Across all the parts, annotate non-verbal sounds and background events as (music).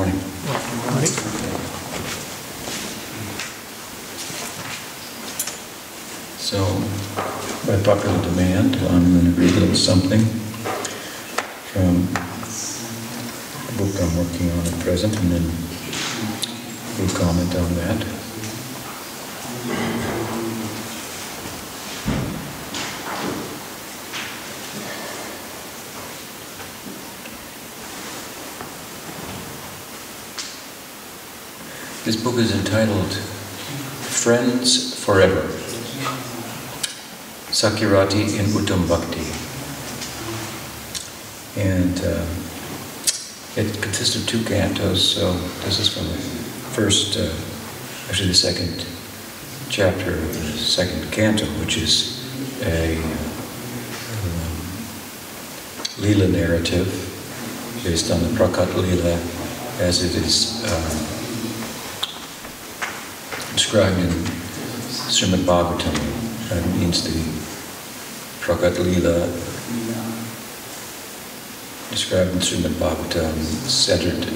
morning. So, by popular demand, I'm going to read a little something from a book I'm working on at present, and then we'll comment on that. This book is entitled Friends Forever Sakirati in Uttam Bhakti. And uh, it consists of two cantos, so this is from the first, uh, actually the second chapter of the second canto, which is a um, Leela narrative based on the Prakat Leela as it is um, described in Srimad Bhagavatam. That means the Prakat described in Srimad Bhagavatam centered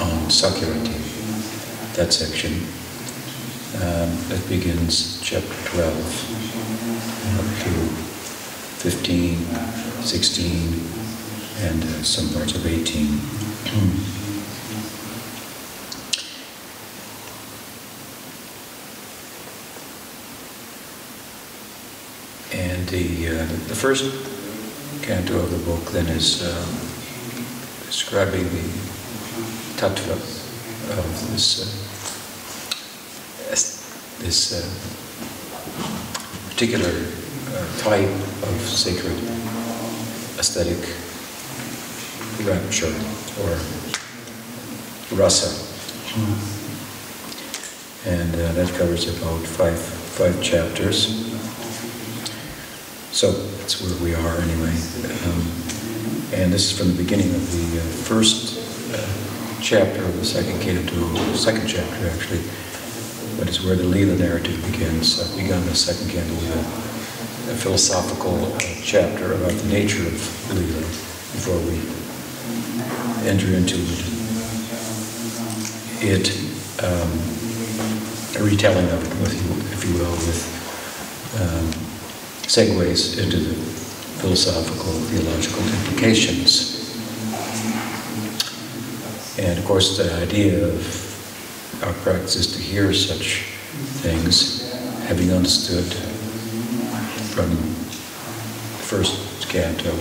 on Sakyarati, that section. Um, that begins chapter 12 up to 15, 16, and uh, some parts of 18. (clears throat) And the, first canto of the book then is um, describing the tattva of this, uh, this uh, particular uh, type of sacred aesthetic rapture or rasa. And uh, that covers about five, five chapters. So that's where we are anyway. Um, and this is from the beginning of the uh, first uh, chapter of the second canto, second chapter actually, but it's where the Leela narrative begins. I've begun the second canto with a, philosophical uh, chapter about the nature of Leela before we enter into it. Um, a retelling of it, if you, if you will, with um, segues into the philosophical, theological implications. And of course, the idea of our practice is to hear such things, having understood from the first canto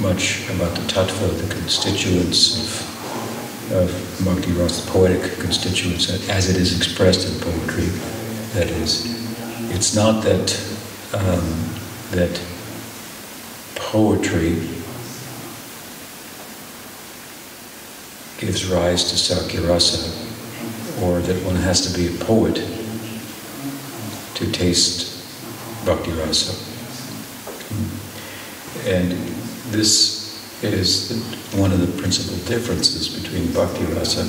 much about the tattva, the constituents of, of Bhakti Rasa, poetic constituents as it is expressed in poetry, that is, it's not that um, that poetry gives rise to Sakyarasa, or that one has to be a poet to taste Bhakti Rasa. And this is one of the principal differences between Bhakti Rasa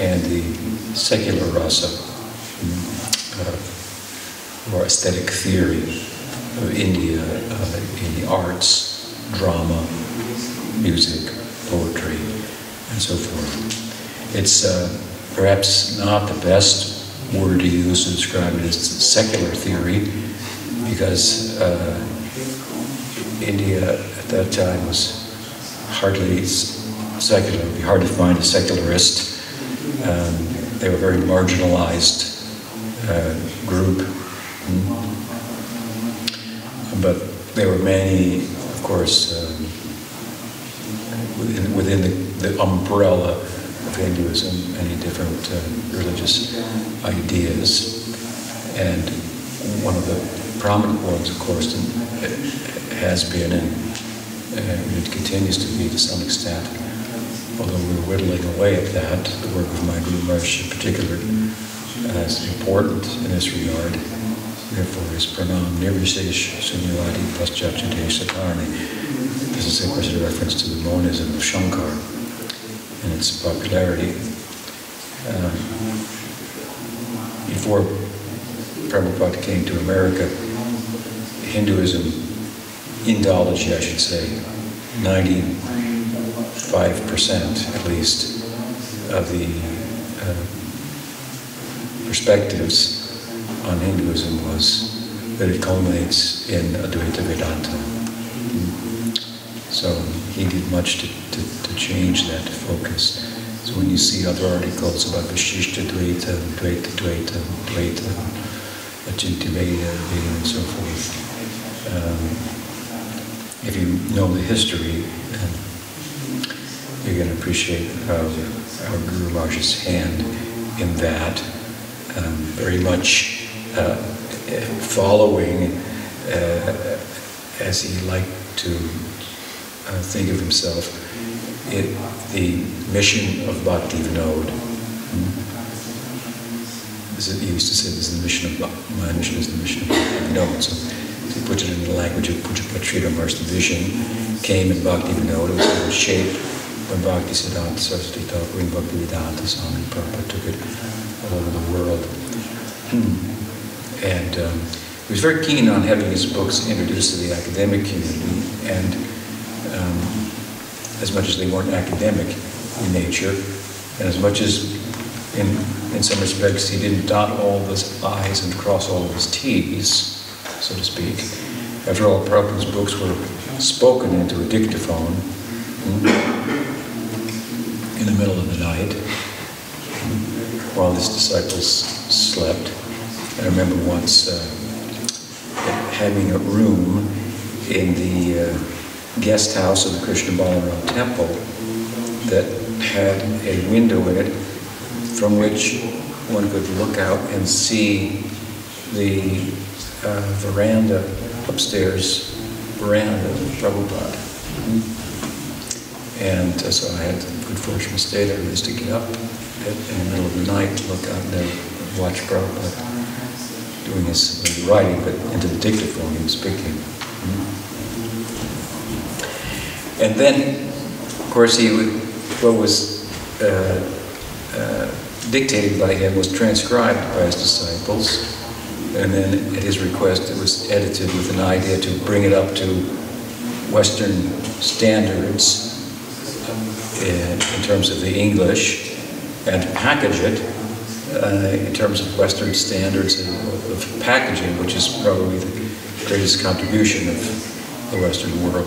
and the secular rasa. Uh, or aesthetic theory of India uh, in the arts, drama, music, poetry, and so forth. It's uh, perhaps not the best word to use to describe it as secular theory because uh, India at that time was hardly secular. It would be hard to find a secularist. Um, they were a very marginalized uh, group but there were many, of course, um, within, within the, the, umbrella of Hinduism, many different uh, religious ideas. And one of the prominent ones, of course, has been and, and it continues to be to some extent, although we're whittling away at that, the work of my Guru Maharaj in particular is important in this regard. Therefore, is pranam nirvisesh sunyavadi paschachate sakarni. This is of course a reference to the monism of Shankar and its popularity. Um, before Prabhupada came to America, Hinduism, Indology I should say, 95% 5% at least of the uh, perspectives on Hinduism was that it culminates in Advaita Vedanta. So he did much to, to, to change that focus. So when you see other articles about Vishishta Dvaita, Dvaita Dvaita, Dvaita, Achintya Bheda, and so forth, um, if you know the history, you're going to appreciate how, how Guru Maharaj's hand in that, um, very much following uh, as he liked to uh, think of himself, it, the mission of Bhakti Vinod. He used to say this is the mission of my mission is the mission of Bhakti Vinod. So he put it in the language of Pujapachita Mars, vision came in Bhakti Vinod. It was in shape when Bhakti Siddhanta Saraswati Thakur in Bhakti Vedanta Swami Prabhupada took it all over the world. And um, he was very keen on having his books introduced to the academic community, and um, as much as they weren't academic in nature, and as much as in, in some respects he didn't dot all of his I's and cross all of his T's, so to speak. After all, Prabhupada's books were spoken into a dictaphone in the middle of the night while his disciples slept. I remember once uh, having a room in the uh, guest house of the Krishna Balaram temple that had a window in it from which one could look out and see the uh, veranda upstairs, veranda of Prabhupada. And uh, so I had the good fortune to stay there, just to get up in the middle of the night, look out there, watch Prabhupada doing his writing, but into the dictaphone he was speaking. And then, of course, he would, what was uh, uh, dictated by him was transcribed by his disciples, and then at his request it was edited with an idea to bring it up to Western standards in, in terms of the English and package it uh, in terms of Western standards of, of, packaging, which is probably the greatest contribution of the Western world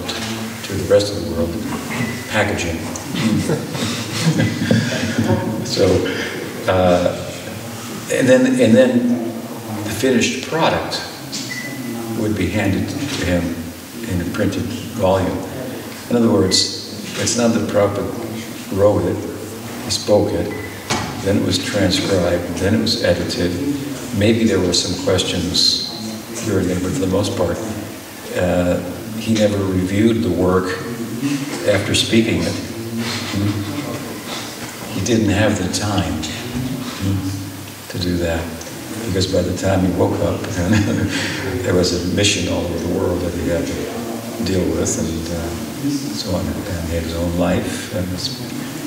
to the rest of the world, packaging. (laughs) so, uh, and then and then the finished product would be handed to him in a printed volume. In other words, it's not that Prabhupada wrote it, he spoke it, then it was transcribed, then it was edited. Maybe there were some questions there, but for the most part, uh, he never reviewed the work after speaking it. He didn't have the time to do that because by the time he woke up, (laughs) there was a mission all over the world that he had to deal with and uh, so on. And he had his own life and his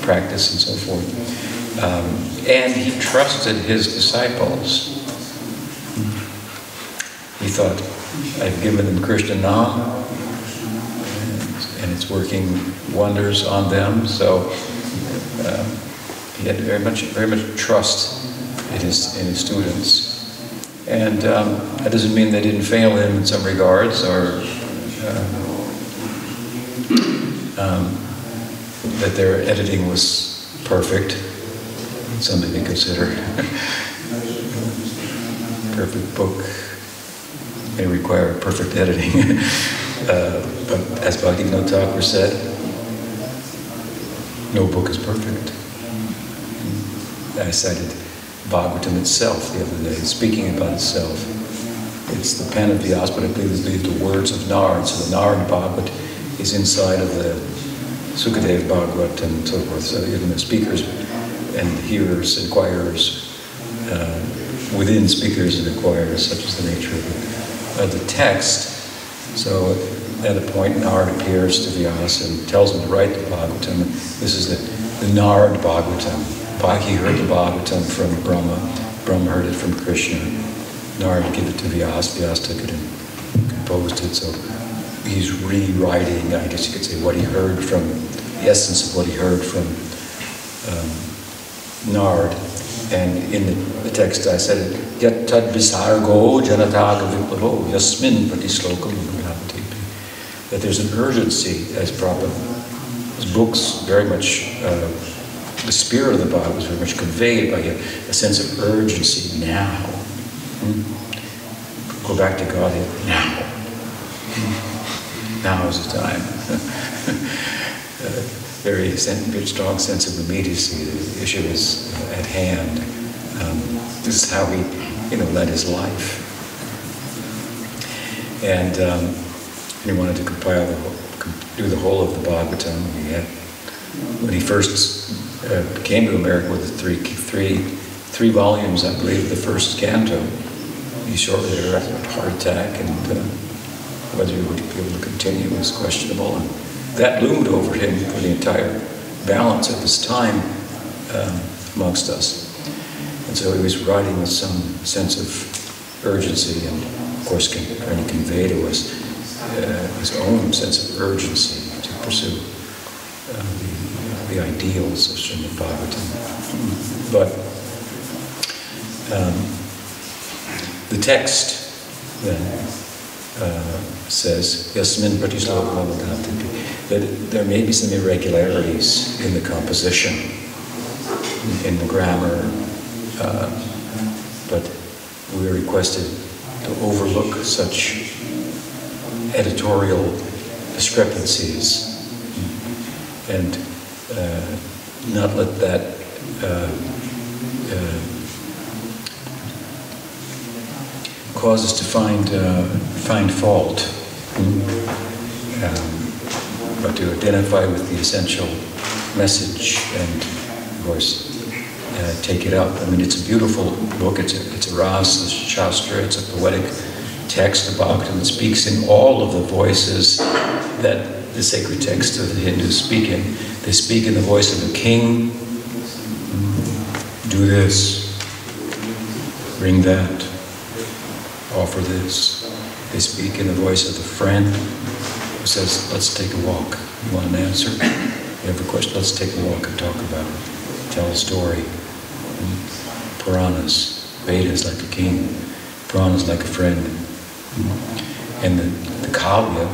practice and so forth. Um, and he trusted his disciples. He thought, I've given them Krishna Nam, and, it's working wonders on them. So uh, he had very much, very much trust in his, in his students. And um, that doesn't mean they didn't fail him in some regards or uh, um, that their editing was perfect something to consider. (laughs) perfect book may require perfect editing. (laughs) uh, but as Bhaktivinoda Thakur said, no book is perfect. I cited Bhagavatam itself the other day, speaking about itself. It's the pen of Vyas, but I believe it's the words of Nard. So the Nard Bhagavat is inside of the Sukadev Bhagavat and so forth. So even the speakers and hearers, inquirers, uh, within speakers and inquirers, such as the nature of the, of the text. So at a point, Nard appears to Vyas and tells him to write the Bhagavatam. This is the, the Nard Bhagavatam. He heard the Bhagavatam from Brahma. Brahma heard it from Krishna. Nard gave it to Vyas. Vyas took it and composed it. So he's rewriting, I guess you could say, what he heard from the essence of what he heard from um, Nard. And in the, the, text I said, Yat tad visargo janataga viplavo yasmin pratisloka That there's an urgency, as Prabhupada, books very much, uh, the spirit of the Bible was very much conveyed by a, a sense of urgency now. Hmm? Go back to God now. Hmm? Now is the time. (laughs) uh, very, very strong sense of immediacy. The issue is at hand. Um, this is how he, you know, led his life. And um, he wanted to compile the whole, do the whole of the Bhagavatam. He had, when he first uh, came to America with the three, three, three volumes, I believe, the first canto, he shortly had a heart attack, and uh, whether he would be able to continue was questionable. And, that loomed over him for the entire balance of his time um, amongst us. And so he was writing with some sense of urgency and, of course, trying to convey to us uh, his own sense of urgency to pursue uh, the, the, ideals of Srimad Bhagavatam. But um, the text then uh, says, Yasmin that there may be some irregularities in the composition, in the grammar, uh, but we are requested to overlook such editorial discrepancies and uh, not let that uh, uh, cause us to find uh, find fault. Um, but to identify with the essential message and, of course, uh, take it up. I mean, it's a beautiful book. It's a, it's a ras, a shastra, it's a poetic text of Bhagavatam that speaks in all of the voices that the sacred text of the Hindus speak in. They speak in the voice of the king, do this, bring that, offer this. They speak in the voice of the friend, who says, let's take a walk. You want an answer? You have a question? Let's take a walk and talk about it. Tell a story. Puranas, Vedas like a king, Puranas like a friend. And the, the Kavya,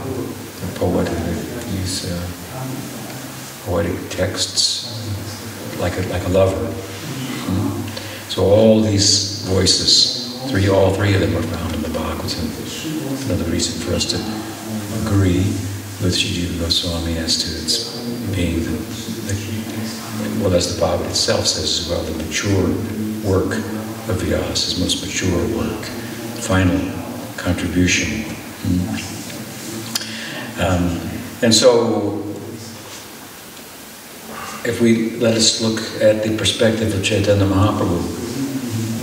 the poet, these uh, poetic texts like a, like a lover. So all these voices, three, all three of them are found in the Bhagavatam. Another reason for us to agree with Sri Goswami as to its being the, the, well, as the Bhagavad itself says as well, the mature work of Vyas, his most mature work, final contribution. Um, and so, if we let us look at the perspective of Chaitanya Mahaprabhu,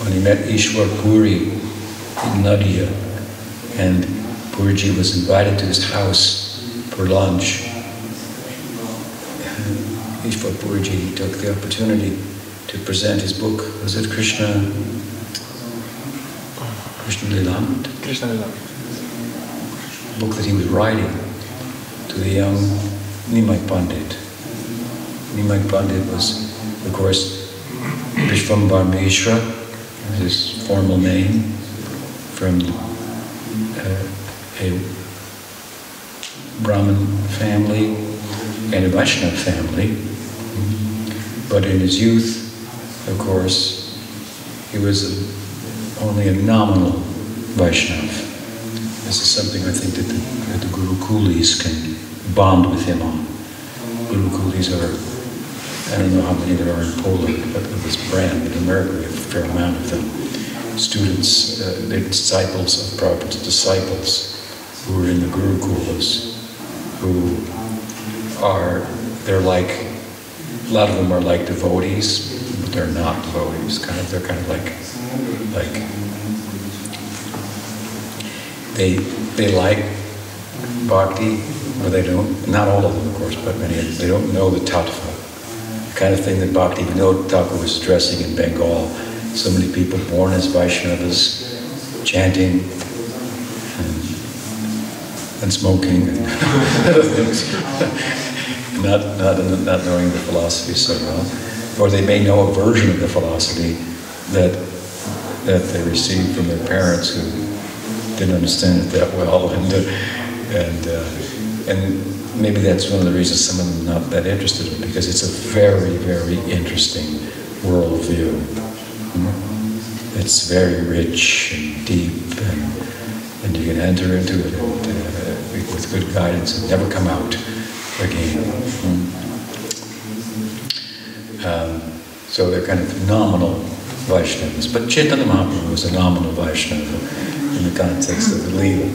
when he met Ishwar Puri in Nadia, and Puriji was invited to his house for lunch. Ishwar Puriji he took the opportunity to present his book. Was it Krishna? Krishna Lilamrita? Krishna Lilamrita. Book that he was writing to the young Nimai Pandit. Nimai Pandit was, of course, Vishvambar Mishra, his formal name, from uh, a Brahmin family and a Vaishnava family. But in his youth, of course, he was a, only a nominal Vaishnav. This is something I think that the, that the Guru Kulis can bond with him on. Guru Kulis are, I don't know how many there are in Poland, but of this brand, in America we have a fair amount of them. Students, uh, they're disciples of Prabhupada's disciples who are in the Gurukulas, who are, they're like, a lot of them are like devotees, but they're not devotees. Kind of, they're kind of like, like, they, they like bhakti, but they don't, not all of them, of course, but many of them, they don't know the tattva. The kind of thing that Bhakti Vinod Thakur was addressing in Bengal. So many people born as Vaishnavas, chanting, and smoking and (laughs) other things. Not, not, not knowing the philosophy so well, or they may know a version of the philosophy that, that they received from their parents who didn't understand it that well, (laughs) and, uh, and, uh, and maybe that's one of the reasons some of them are not that interested in it, because it's a very, very interesting worldview. It's very rich and deep, and, and you can enter into it and, uh, with good guidance and never come out again. Um, so they're kind of nominal Vaishnavas. But Chaitanya Mahaprabhu was a nominal Vaishnava in the context of the Leela.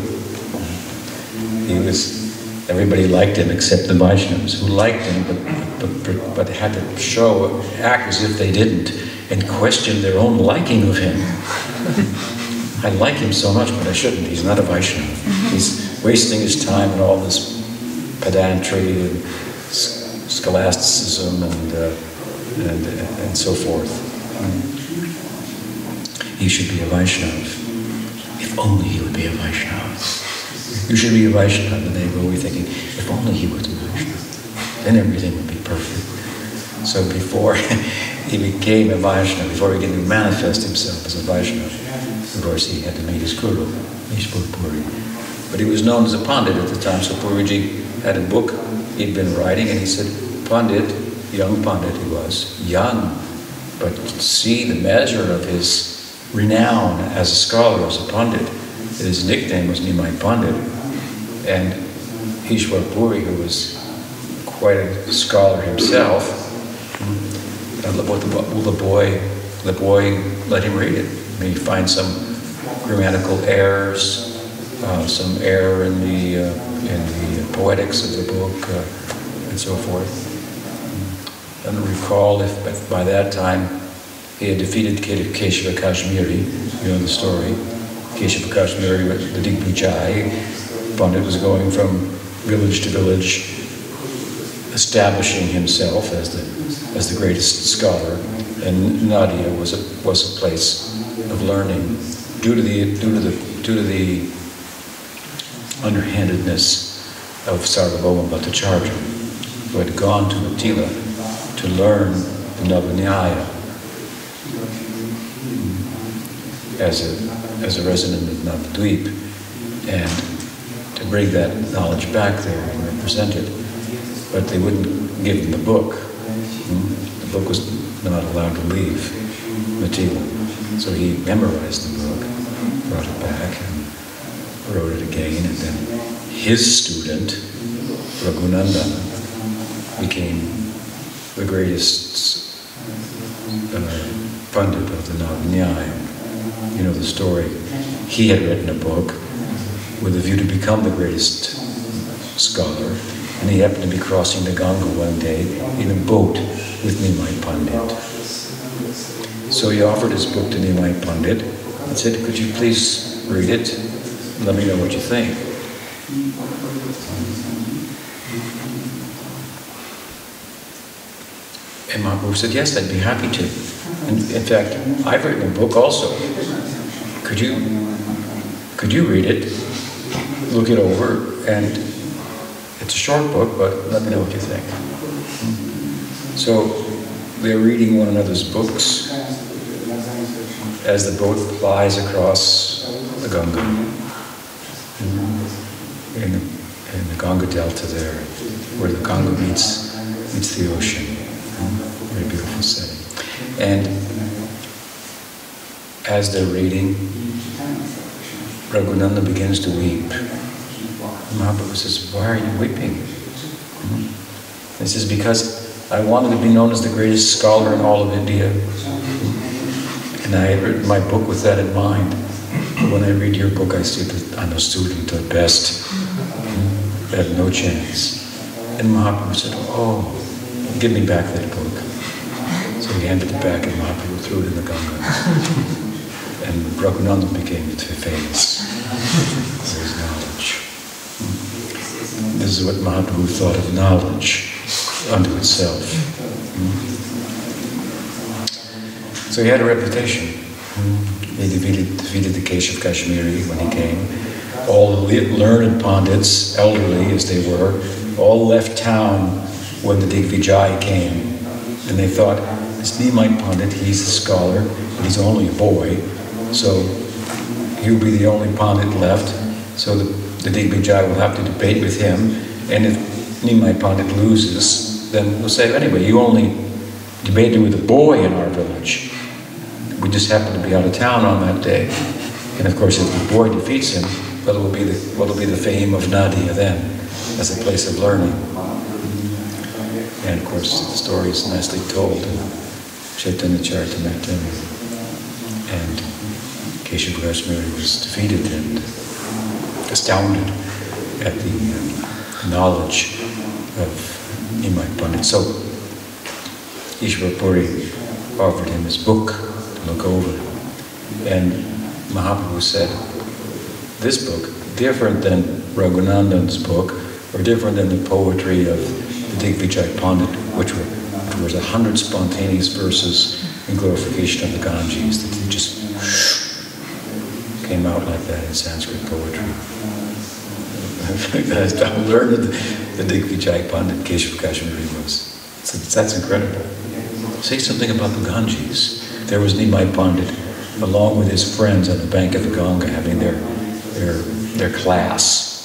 He was, everybody liked him except the Vaishnavas who liked him but, but, but, but had to show, act as if they didn't and question their own liking of him. I like him so much, but I shouldn't. He's not a Vaishnava. He's wasting his time and all this pedantry and scholasticism and, uh, and, and so forth. He should be a Vaishnava. If only he would be a Vaishnava. You should be a Vaishnava, and they away thinking, if only he was a Vaishnava, then everything would be perfect. So before (laughs) he became a Vaishnava, before he could manifest himself as a Vaishnava, of course he had to meet his guru, Ishwar Puri. But he was known as a Pandit at the time, so Puriji had a book he'd been writing, and he said, Pandit, young Pandit he was, young, but see the measure of his renown as a scholar, as a Pandit. His nickname was Nimai Pandit. And Ishwar Puri, who was quite a scholar himself, uh, will the boy, the boy let him read it? May find some grammatical errors, uh, some error in the uh, in the poetics of the book, uh, and so forth. I don't recall if, if by that time he had defeated Keshava Kashmiri. You know the story. Keshava Kashmiri, the Digvijay, Pandit was going from village to village, establishing himself as the as the greatest scholar, and Nadia was a was a place of learning due to the due to the due to the underhandedness of Sarvabhauma Bhattacharya, who had gone to Mithila to learn the Navanyaya as a, as a resident of Navadvip and to bring that knowledge back there and represent it. But they wouldn't give him the book. Hmm? The book was not allowed to leave Mithila. So he memorized the book, brought it back, wrote it again, and then his student, Raghunandana, became the greatest uh, pundit of the Navanyaya. You know the story. He had written a book with a view to become the greatest scholar, and he happened to be crossing the Ganga one day in a boat with Nimai Pandit. So he offered his book to Nimai Pandit and said, could you please read it let me know what you think. And Mahaprabhu said, yes, I'd be happy to. And in fact, I've written a book also. Could you, could you read it, look it over, and it's a short book, but let me know what you think. So they're reading one another's books as the boat plies across the Ganga Ganga Delta there, where the Ganga meets, meets the ocean. Very beautiful setting. And as they're reading, Raghunanda begins to weep. Mahaprabhu says, why are you weeping? Hmm? He says, because I wanted to be known as the greatest scholar in all of India. Hmm? And I had written my book with that in mind. But when I read your book, I see that I'm a student at best. I have no chance. And Mahaprabhu said, oh, give me back that book. So he handed it back and Mahaprabhu threw it in the Ganga. (laughs) and Raghunandan became famous for his knowledge. This is what Mahaprabhu thought of knowledge unto itself. Hmm? So he had a reputation. He defeated, defeated the Keshav Kashmiri when he came. All the learned pundits, elderly as they were, all left town when the Digvijay came. And they thought, this Nimai pundit, he's a scholar, and he's only a boy, so he'll be the only pundit left. So the, the Digvijay will have to debate with him, and if Nimai Pandit loses, then we'll say, anyway, you only debated with a boy in our village. We just happened to be out of town on that day. And of course, if the boy defeats him, what will be the, what will be the fame of Nadia then, as a place of learning? And of course, the story is nicely told in Chaitanya Charitamrita. And Keshav Goswami was defeated and astounded at the uh, knowledge of Nimai Pandit. So, Ishwar Puri offered him his book to look over. And Mahaprabhu said, this book, different than Raghunandan's book, or different than the poetry of the Digvijay Pandit, which, were, was a hundred spontaneous verses in glorification of the Ganges that just came out like that in Sanskrit poetry. (laughs) I learned the Digvijay Pandit Keshav Kashmiri was. So that's incredible. Say something about the Ganges. There was Nimai Pandit, along with his friends on the bank of the Ganga, having their their their class.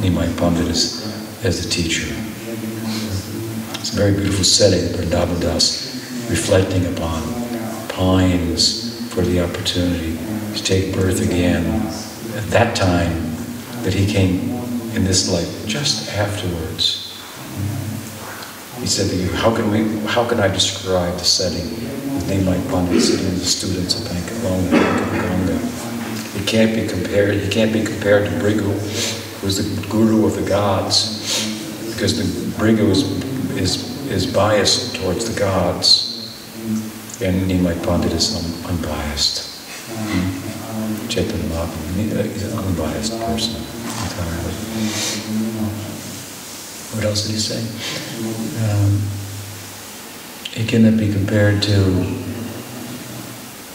Nimai Pandit as, as the teacher. It's a very beautiful setting, Vrindavan Das, reflecting upon pines for the opportunity to take birth again at that time that he came in this life just afterwards. He said to you, how can we how can I describe the setting with Nimai Pandit sitting with the students of bank can't be compared, he can't be compared to Brigu, who's the guru of the gods, because the Brigu is is, is biased towards the gods, and Nimai Pandit is un, unbiased. Chaitanya Mahaprabhu is an unbiased person entirely. What else did he say? Um, he cannot be compared to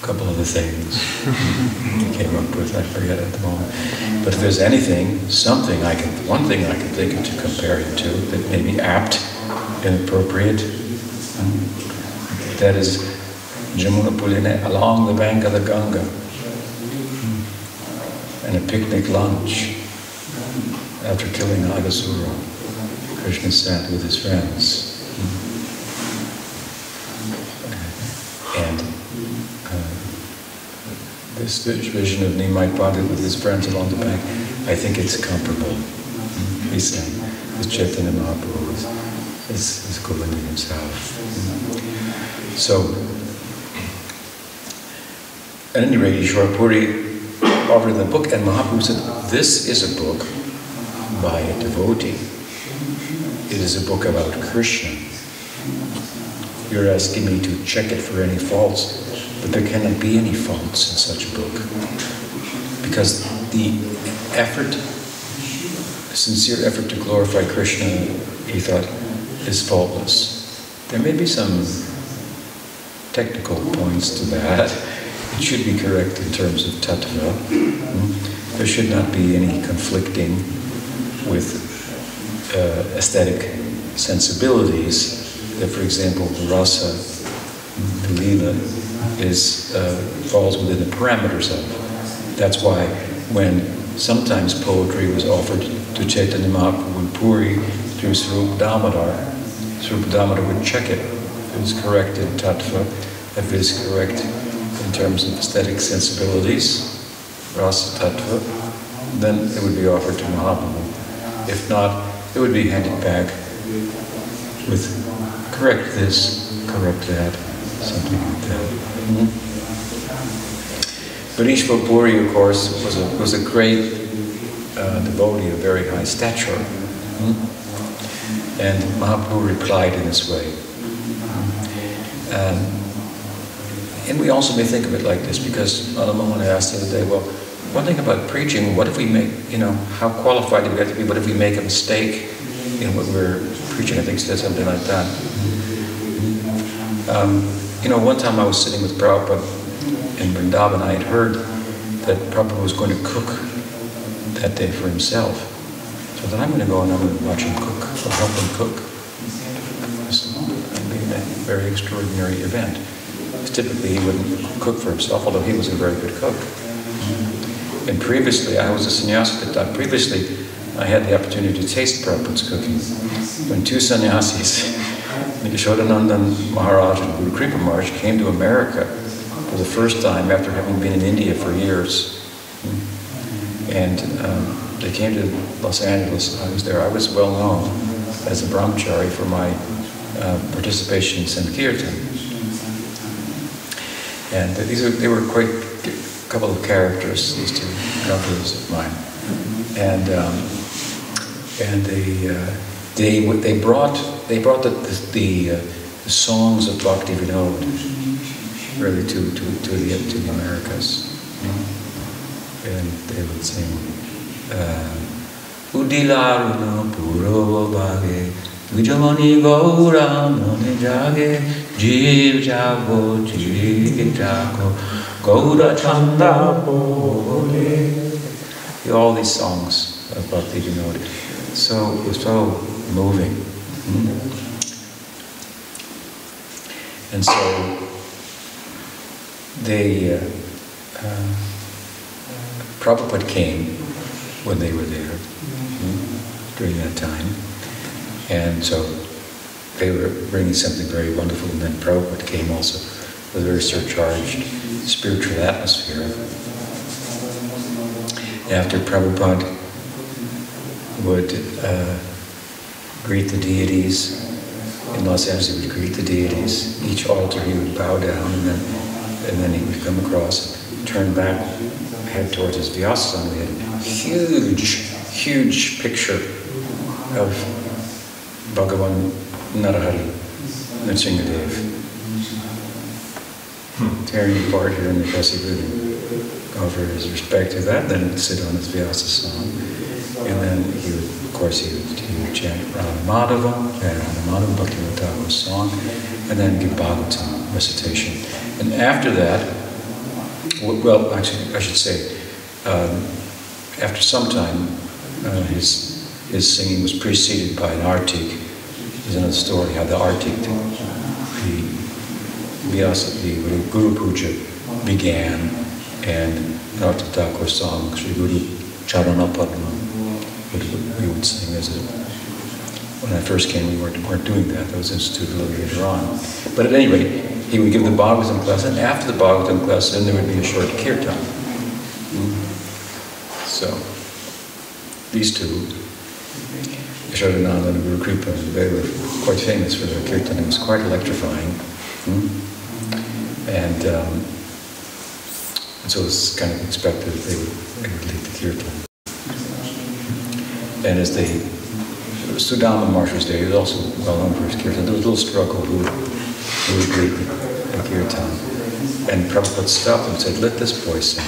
couple other things he came up with, I forget at the moment. But if there's anything, something I can, one thing I can think of to compare him to that may be apt inappropriate. Um, that is Jamuna Puline along the bank of the Ganga hmm, and a picnic lunch after killing Aghasura. Krishna sat with his friends. And uh, this vision of Nimai Pandit with his friends along the bank, I think it's comparable. Mm-hmm. He sang with Chaitanya Mahaprabhu is, is Govinda himself. So, at any rate, Ishwar Puri offered the book, and Mahaprabhu said, This is a book by a devotee. It is a book about Krishna. You're asking me to check it for any faults, but there cannot be any faults in such a book. Because the effort, sincere effort to glorify Krishna, he thought, is faultless. There may be some technical points to that. It should be correct in terms of tattva. Hmm? There should not be any conflicting with uh, aesthetic sensibilities. That, for example, the rasa, lila, is uh, falls within the parameters of. That's why when sometimes poetry was offered to Chaitanya Mahaprabhu and Puri through Swarup Damodar, Swarup Damodar would check it if it was correct in tattva, if it is correct in terms of aesthetic sensibilities, rasa tattva, then it would be offered to Mahaprabhu. If not, it would be handed back with correct this, correct that, something like that. Mm-hmm. But Ishwar Puri, of course, was a, was a great uh, devotee of very high stature. Mm-hmm. And Mahaprabhu replied in this way. Um, and we also may think of it like this because Malamohan asked the other day, well, one thing about preaching, what if we make, you know, how qualified do we have to be? What if we make a mistake in what we're preaching? I think said something like that. Um, you know, one time I was sitting with Prabhupada in Vrindavan, and I had heard that Prabhupada was going to cook that day for himself. So then I'm going to go and I'm going to watch him cook, or help him cook. Was oh, a very extraordinary event. Typically, he wouldn't cook for himself, although he was a very good cook. And previously, I was a sannyasi that. Previously, I had the opportunity to taste Prabhupada's cooking. When two sannyasis, Yashodanandan Maharaj and Guru Kripa Maharaj, came to America for the first time after having been in India for years. And um, they came to Los Angeles, I was there. I was well known as a brahmachari for my uh, participation in Sankirtan. And these are, they were quite a couple of characters, these two brothers of mine. And um, and they uh, they they brought they brought the the, the, uh, the songs of Bhakti Vinod really to to to the to the Americas, and they would sing. Uh, Udilaruna puro bhage Vijamani gaura mone jage Jiv jago jiv jago Gaura chanda bole All these songs of Bhakti Vinod so it was so moving. And so they, uh, uh, Prabhupada came when they were there mm, during that time. And so they were bringing something very wonderful, and then Prabhupada came also with a very surcharged spiritual atmosphere. After Prabhupada would uh, greet the deities. In Los Angeles, he would greet the deities. Each altar, he would bow down, and then, and then he would come across, turn back, head towards his Vyasasana. We had a huge, huge picture of Bhagavan Narahari, Nrsingadev, hmm. tearing apart here in the Kasi offer his respect to that, and then sit on his Vyasasana. And then he would, of course, he would, chant Madhava, and Madhava Bhakti song, and then give Bhagavatam recitation. And after that, well, actually, I should say, um, after some time, uh, his his singing was preceded by an artik. There's another story how the artik, the Vyasa, the Guru Puja began, and an Artik song, Sri Guru Charana Padma we would sing as a, when I first came, we weren't, weren't doing that. That was instituted a little later on. But at any rate, he would give the Bhagavatam class, and after the Bhagavatam class, then there would be a short kirtan. So, these two, Yashodananda and Guru Kripa, they were quite famous for their kirtan. It was quite electrifying. And, um, and so it was kind of expected that they would, they would lead the kirtan. And as the Sudama there, he was also well known for his kirtan. There was a little struggle who, who would lead the, the kirtan. And Prabhupada stopped and said, let this boy sing.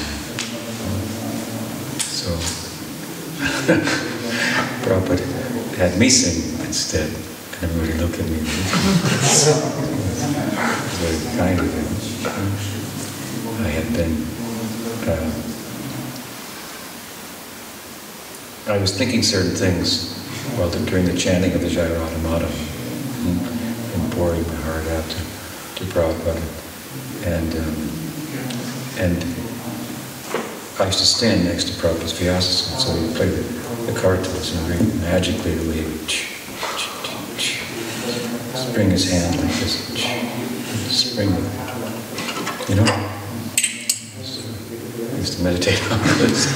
So (laughs) Prabhupada had me sing instead. And everybody looked at me. very kind of him. I had been uh, I was thinking certain things the, during the chanting of the Jayaratamata and, and pouring my heart out to, to Prabhupada. And, um, and I used to stand next to Prabhupada's Vyasasana, so he played the, the kartals and very magically the way he would spring his hand like this, spring it, you know? I used to meditate on this,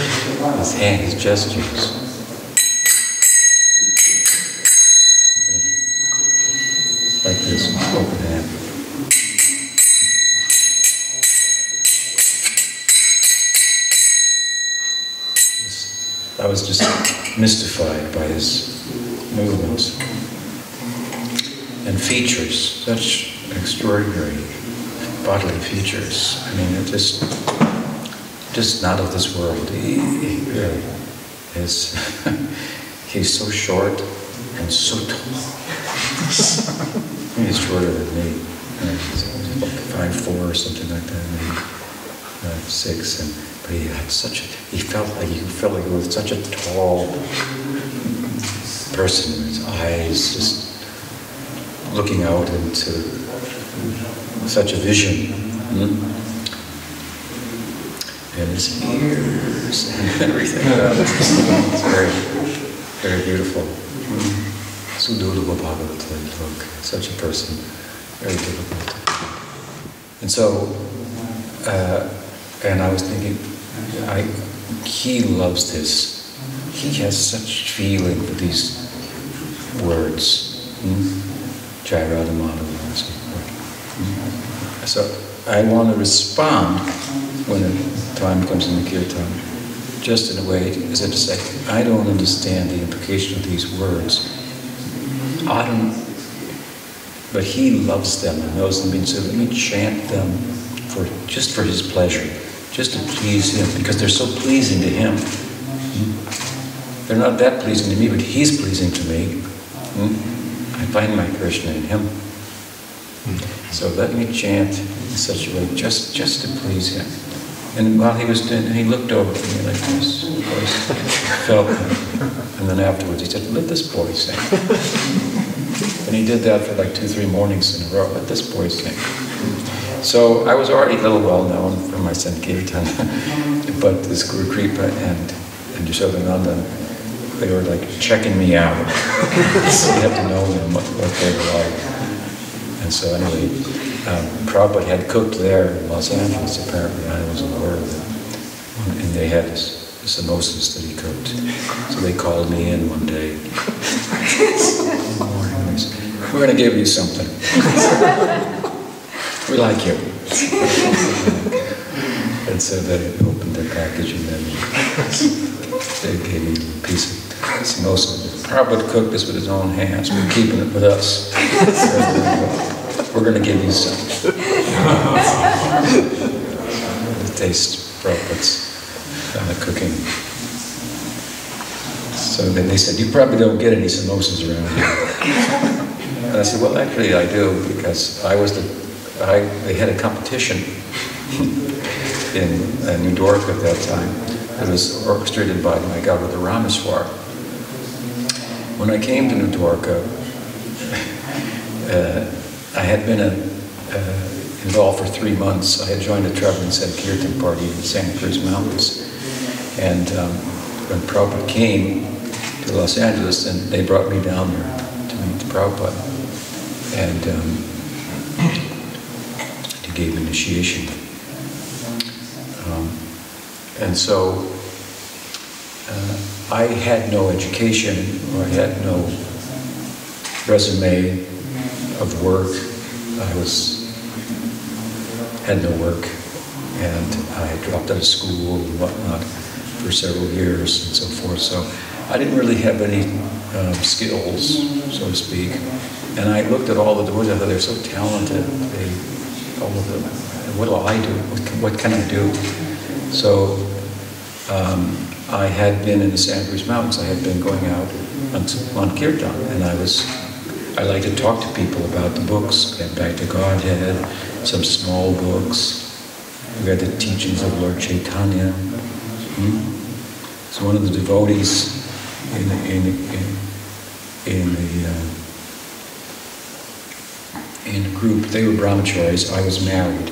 his hand, his gestures. Bodily features. I mean, it just, just not of this world. He, he is. (laughs) he's so short and so tall. (laughs) He's shorter than me. he's five four or something like that, maybe five six. And but he had such a he felt like he felt like he was such a tall person. His eyes just looking out into such a vision. Hmm? And his ears and (laughs) everything. it's very, very beautiful. Sudurlabha Bhagavata, look, such a person, very difficult. And so, uh, and I was thinking, I, he loves this. He has such feeling for these words. Hmm? Jai Radha Madhava and so forth. So I want to respond when the time comes in the kirtan, just in a way as if to say, I don't understand the implication of these words. I don't, but he loves them and knows them, and so let me chant them for just for his pleasure, just to please him, because they're so pleasing to him. Hmm? They're not that pleasing to me, but he's pleasing to me. Hmm? I find my Krishna in him. So let me chant in such a way, just just to please him. And while he was doing, he looked over at me like this, (laughs) felt and then afterwards he said, "Let this boy sing." and he did that for like two, three mornings in a row. Let this boy sing. So I was already a little well known for my Sankirtan, (laughs) but this Guru Kripa and and Yashodananda, they were like checking me out. (laughs) so you have to know them what, what they were like. And so anyway, um, Prabhupada had cooked there in Los Angeles, apparently. I wasn't aware of it. And they had samosas that he cooked. So they called me in one day. (laughs) We're going to give you something. we like you. (laughs) and so they opened their package and then they gave me a piece of samosa. Prabhupada cooked this with his own hands. We're keeping it with us. We're going to give you some. the taste Prabhupada's uh, cooking. So then they said, you probably don't get any samosas around here. And I said, well, actually I do, because I was the, I, they had a competition in New York at that time. It was orchestrated by my godbrother Rameswar. When I came to New Dwarka, uh, I had been a, uh, involved for three months. I had joined a traveling Sankirtan party in the Santa Cruz Mountains. And um, when Prabhupada came to Los Angeles, and they brought me down there to meet Prabhupada. And um, he gave initiation. Um, and so uh, I had no education, or I had no resume of work. I was had no work, and I dropped out of school and whatnot for several years and so forth. So I didn't really have any um, skills, so to speak. And I looked at all the doors. I thought they're so talented. They, all of them. What do I do? What can, what can I do? So um, I had been in the Cruz Mountains. I had been going out on, on kirtan, and I was I like to talk to people about the books, get back to Godhead, some small books. We read the teachings of Lord Chaitanya. Hmm? So one of the devotees in the, in, in, in the uh, in the group, they were brahmacharis, I was married.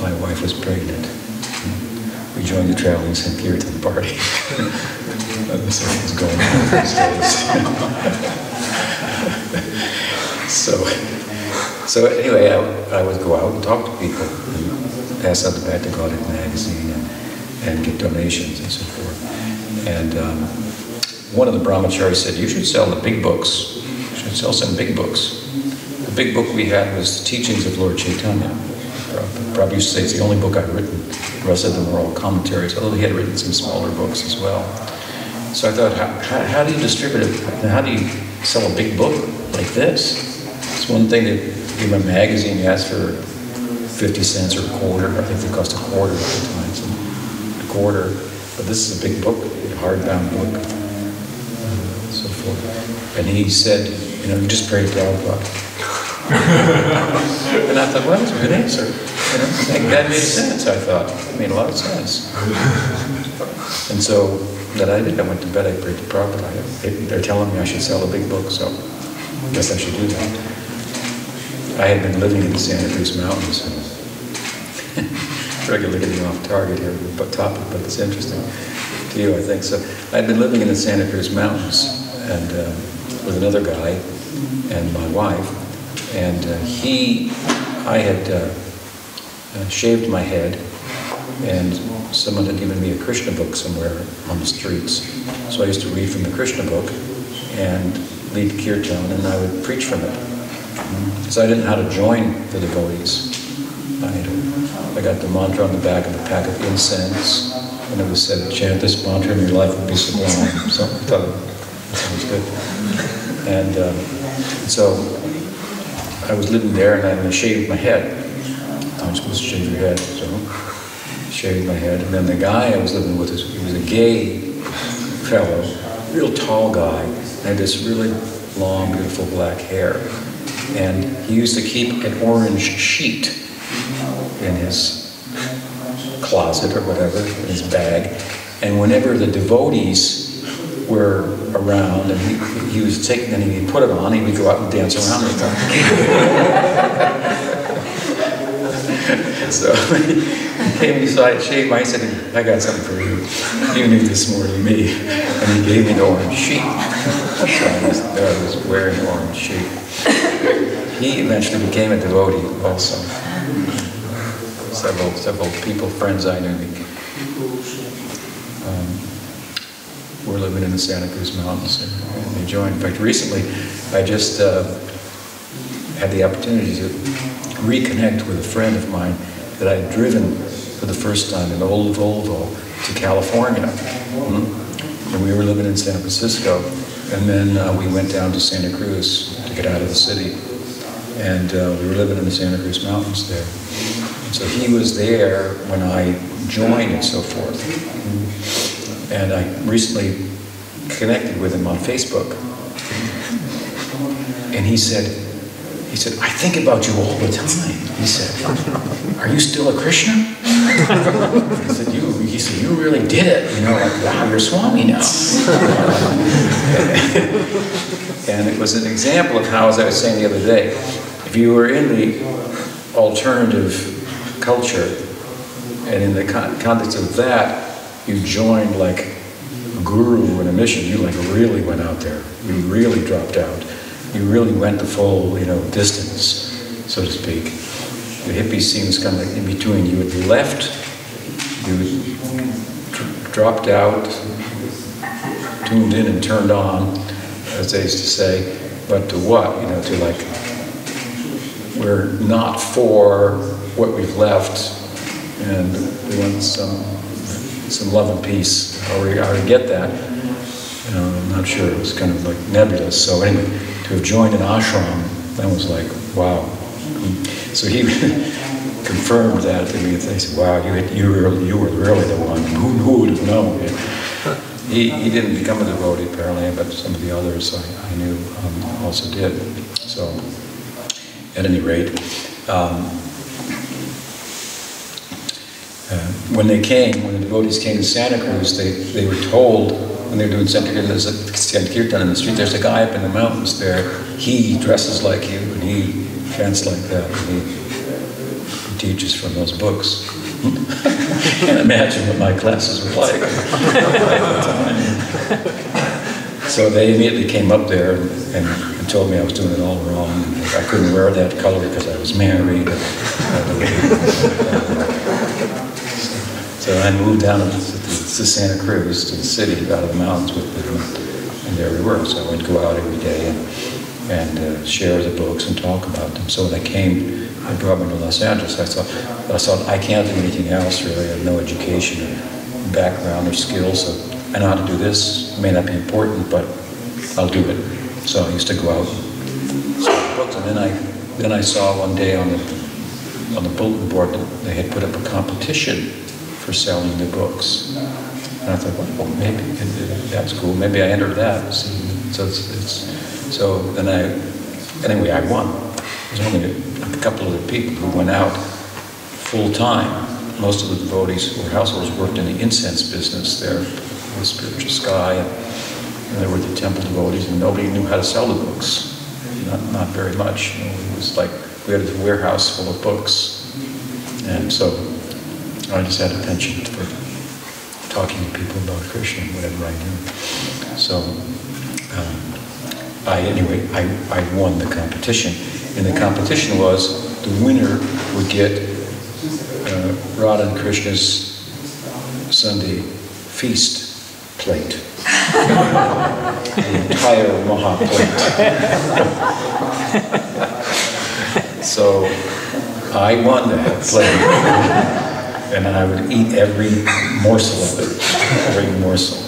My wife was pregnant. We joined the traveling Sankirtan party. (laughs) Going on these days. (laughs) so, so anyway, I, I, would go out and talk to people, and pass out the to Godhead magazine, and, and get donations and so forth. And um, one of the brahmacharis said, "You should sell the big books. You should sell some big books." The big book we had was the Teachings of Lord Chaitanya. Prabhupada used to say it's the only book I've written. The rest of them were all commentaries, although he had written some smaller books as well. So I thought, how, how, how do you distribute it? How do you sell a big book like this? It's one thing to give a magazine, you ask for 50 cents or a quarter. I think they cost a quarter at the time, so a quarter. But this is a big book, a hardbound book, so forth. And he said, you know, you just pray to Prabhupada. And I thought, well, that's a good answer. You know, that made sense, I thought. It made a lot of sense. And so that I did. I went to bed, I prayed to Prabhupada. They're telling me I should sell a big book, so I guess I should do that. I had been living in the Santa Cruz Mountains. (laughs) Regularly getting off target here, but topic, but it's interesting to you, I think. So I'd been living in the Santa Cruz Mountains and uh, with another guy and my wife, and uh, he, I had uh, uh shaved my head, and someone had given me a Krishna book somewhere on the streets. So I used to read from the Krishna book and lead kirtan, and I would preach from it. So I didn't know how to join the devotees. I, I got the mantra on the back of a pack of incense, and it was said, chant this mantra and your life will be sublime. So I thought that sounds good. And um, so I was living there and I shaved my head. I'm supposed to shave your head, so shaved my head. And then the guy I was living with, was, he was a gay fellow, real tall guy, had this really long, beautiful black hair. And he used to keep an orange sheet in his closet or whatever, in his bag. And whenever the devotees were around and he, he was taking, and he'd put it on, and he would go out and dance around with them. (laughs) so he came inside, shaved my, I said, I got something for you. You knew this more than me. And he gave me the orange sheet. so I was, I was wearing the orange sheet. He eventually became a devotee also. Several, several people, friends I knew, um, were living in the Santa Cruz Mountains and, and joined. In fact, recently I just uh, had the opportunity to reconnect with a friend of mine that I had driven for the first time in old Volvo to California. Mm-hmm. And we were living in San Francisco, and then uh, we went down to Santa Cruz to get out of the city. And uh, we were living in the Santa Cruz Mountains there. So he was there when I joined and so forth. Mm-hmm. And I recently connected with him on Facebook. And he said, he said, I think about you all the time. He said, are you still a Krishna? I said, you, he said, you really did it. You know, like, wow, you're Swami now. (laughs) and it was an example of how, as I was saying the other day, if you were in the alternative culture, and in the context of that, you joined like a guru in a mission, you like really went out there. You really dropped out you really went the full, you know, distance, so to speak. The hippie seems kind of like in between. You had left, you dropped out, tuned in and turned on, as they used to say, but to what? You know, to like, we're not for what we've left, and we want some some love and peace. How we get that? You know, I'm not sure. It was kind of like nebulous. So anyway, to have joined an ashram, that was like, wow. So he (laughs) confirmed that to me. They said, wow, you, had, you, were, you were really the one. Who, who would have known? He, he didn't become a devotee apparently, but some of the others I, I knew um, also did. So, at any rate, um, when they came, when the devotees came to Santa Cruz, they, they were told when they were doing Sankirtan, there's a Kirtan in the street, there's a guy up in the mountains there. He dresses like you and he chants like that. And he, he teaches from those books. Can't imagine what my classes were like. so they immediately came up there and, and, and, told me I was doing it all wrong. I couldn't wear that color because I was married. So I moved down to Santa Cruz, to the city, out of the mountains with them, and there we were. So I would go out every day and, and uh, share the books and talk about them. So when I came, they brought me to Los Angeles. I thought, I thought I can't do anything else really. I have no education or background or skills. So I know how to do this. It may not be important, but I'll do it. So I used to go out and books, and then I then I saw one day on the on the bulletin board that they had put up a competition for selling the books. And I thought, well, maybe that's cool. Maybe I entered that. So it's, it's, so then I, anyway, I won. There's only a, a couple of people who went out full time. Most of the devotees or households worked in the incense business there, the spiritual sky, and, and there were the temple devotees, and nobody knew how to sell the books. Not, not very much. You know, it was like we had a warehouse full of books. And so I just had a penchant for talking to people about Krishna, whatever I knew. So um, I, anyway, I, I won the competition. And the competition was the winner would get uh, Radha and Krishna's Sunday feast plate. (laughs) the entire Maha plate. so I won that plate (laughs) and I would eat every morsel of it, (laughs) every morsel.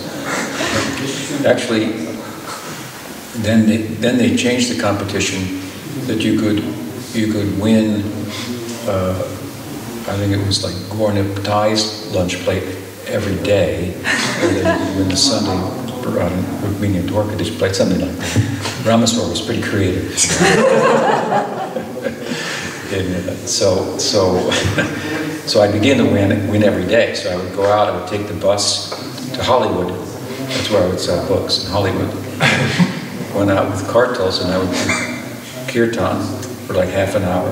Actually, then they, then they changed the competition that you could you could win. Uh, I think it was like Gaura-Nitai's lunch plate every day, and then you win the Sunday Rukmini Dwarkadish plate, something like that. Rameswar was pretty creative. (laughs) and, uh, so so. (laughs) So I began to win, win every day. So I would go out, I would take the bus to Hollywood. That's where I would sell books in Hollywood. (laughs) Went out with kartals and I would do kirtan for like half an hour.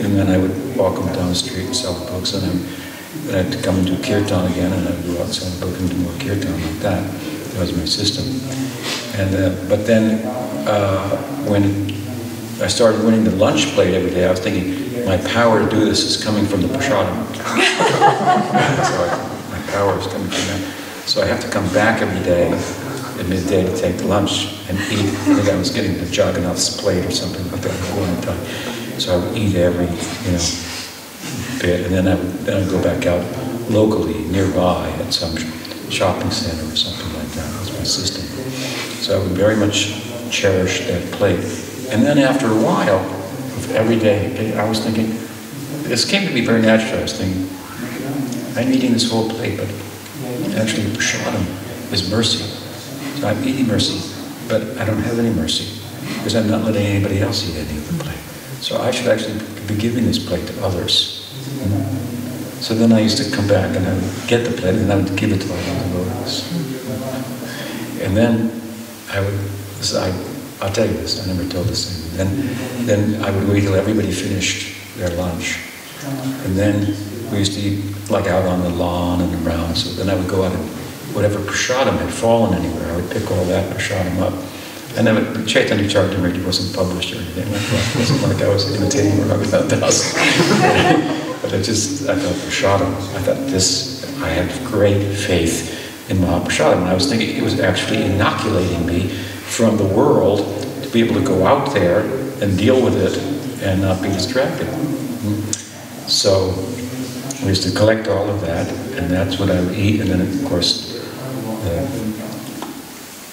And then I would walk them down the street and sell the books. And then, then I'd come and do kirtan again and I'd go out and sell the book and do more kirtan like that. That was my system. And uh, But then uh, when I started winning the lunch plate every day, I was thinking, my power to do this is coming from the prasadam. (laughs) so I, my power is coming from that. So I have to come back every day at midday to take lunch and eat. I think I was getting the Jagannath's plate or something like that one time. So I would eat every, you know, bit, and then I would, then I'd go back out locally, nearby, at some shopping center or something like that. That was my system. So I would very much cherish that plate. And then after a while, every day. I was thinking, this came to me very naturally. I was thinking, I'm eating this whole plate, but actually prasadam is mercy. So I'm eating mercy, but I don't have any mercy because I'm not letting anybody else eat any of the plate. So I should actually be giving this plate to others. So then I used to come back and I would get the plate and I would give it to the devotees. And then I would, I I'll tell you this, I never told this thing. Then, then I would wait till everybody finished their lunch. And then we used to eat like out on the lawn and around. So then I would go out and whatever prasadam had fallen anywhere, I would pick all that prasadam up. And then the Chaitanya Charitamrita wasn't published or anything like that. It wasn't like I was imitating Raghunath Das. but I just, I thought prasadam, I thought this, I had great faith in Mahaprasadam. And I was thinking it was actually inoculating me from the world to be able to go out there and deal with it and not be distracted. So we used to collect all of that, and that's what I would eat. And then, of course, uh,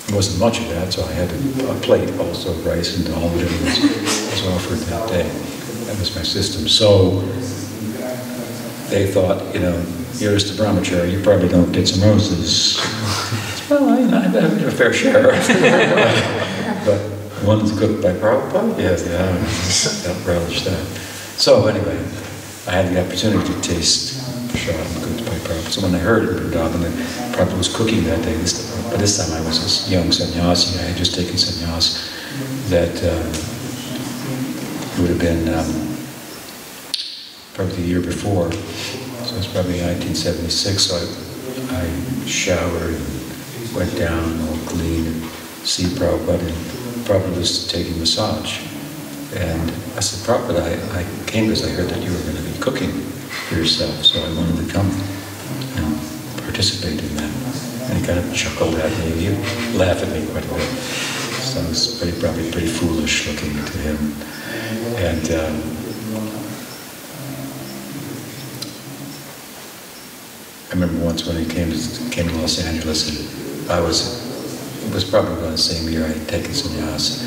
there wasn't much of that, so I had a, plate also of rice and all whatever was, was offered that day. That was my system. So they thought, you know, you're just a you probably don't get samosas. (laughs) Well, I, I have a fair share. (laughs) but one's cooked by Prabhupada? Yes, yeah, don't relish that. So anyway, I had the opportunity to taste prasadam cooked by Prabhupada. So when I heard in Vrindavan that Prabhupada was cooking that day, this, by this time I was a young sannyasi, I had just taken sannyas, that uh, would have been um, probably the year before. So it was probably 1976, so I, I showered and went down all clean and see Prabhupada, and Prabhupada was taking massage. And I said, Prabhupada, I, I came because I heard that you were going to be cooking for yourself, so I wanted to come and participate in that. And he kind of chuckled at me, he laughed at me quite a bit. So I was pretty, probably pretty foolish looking to him. And um, I remember once when he came to, came to Los Angeles and I was, it was probably about the same year I had taken sannyas,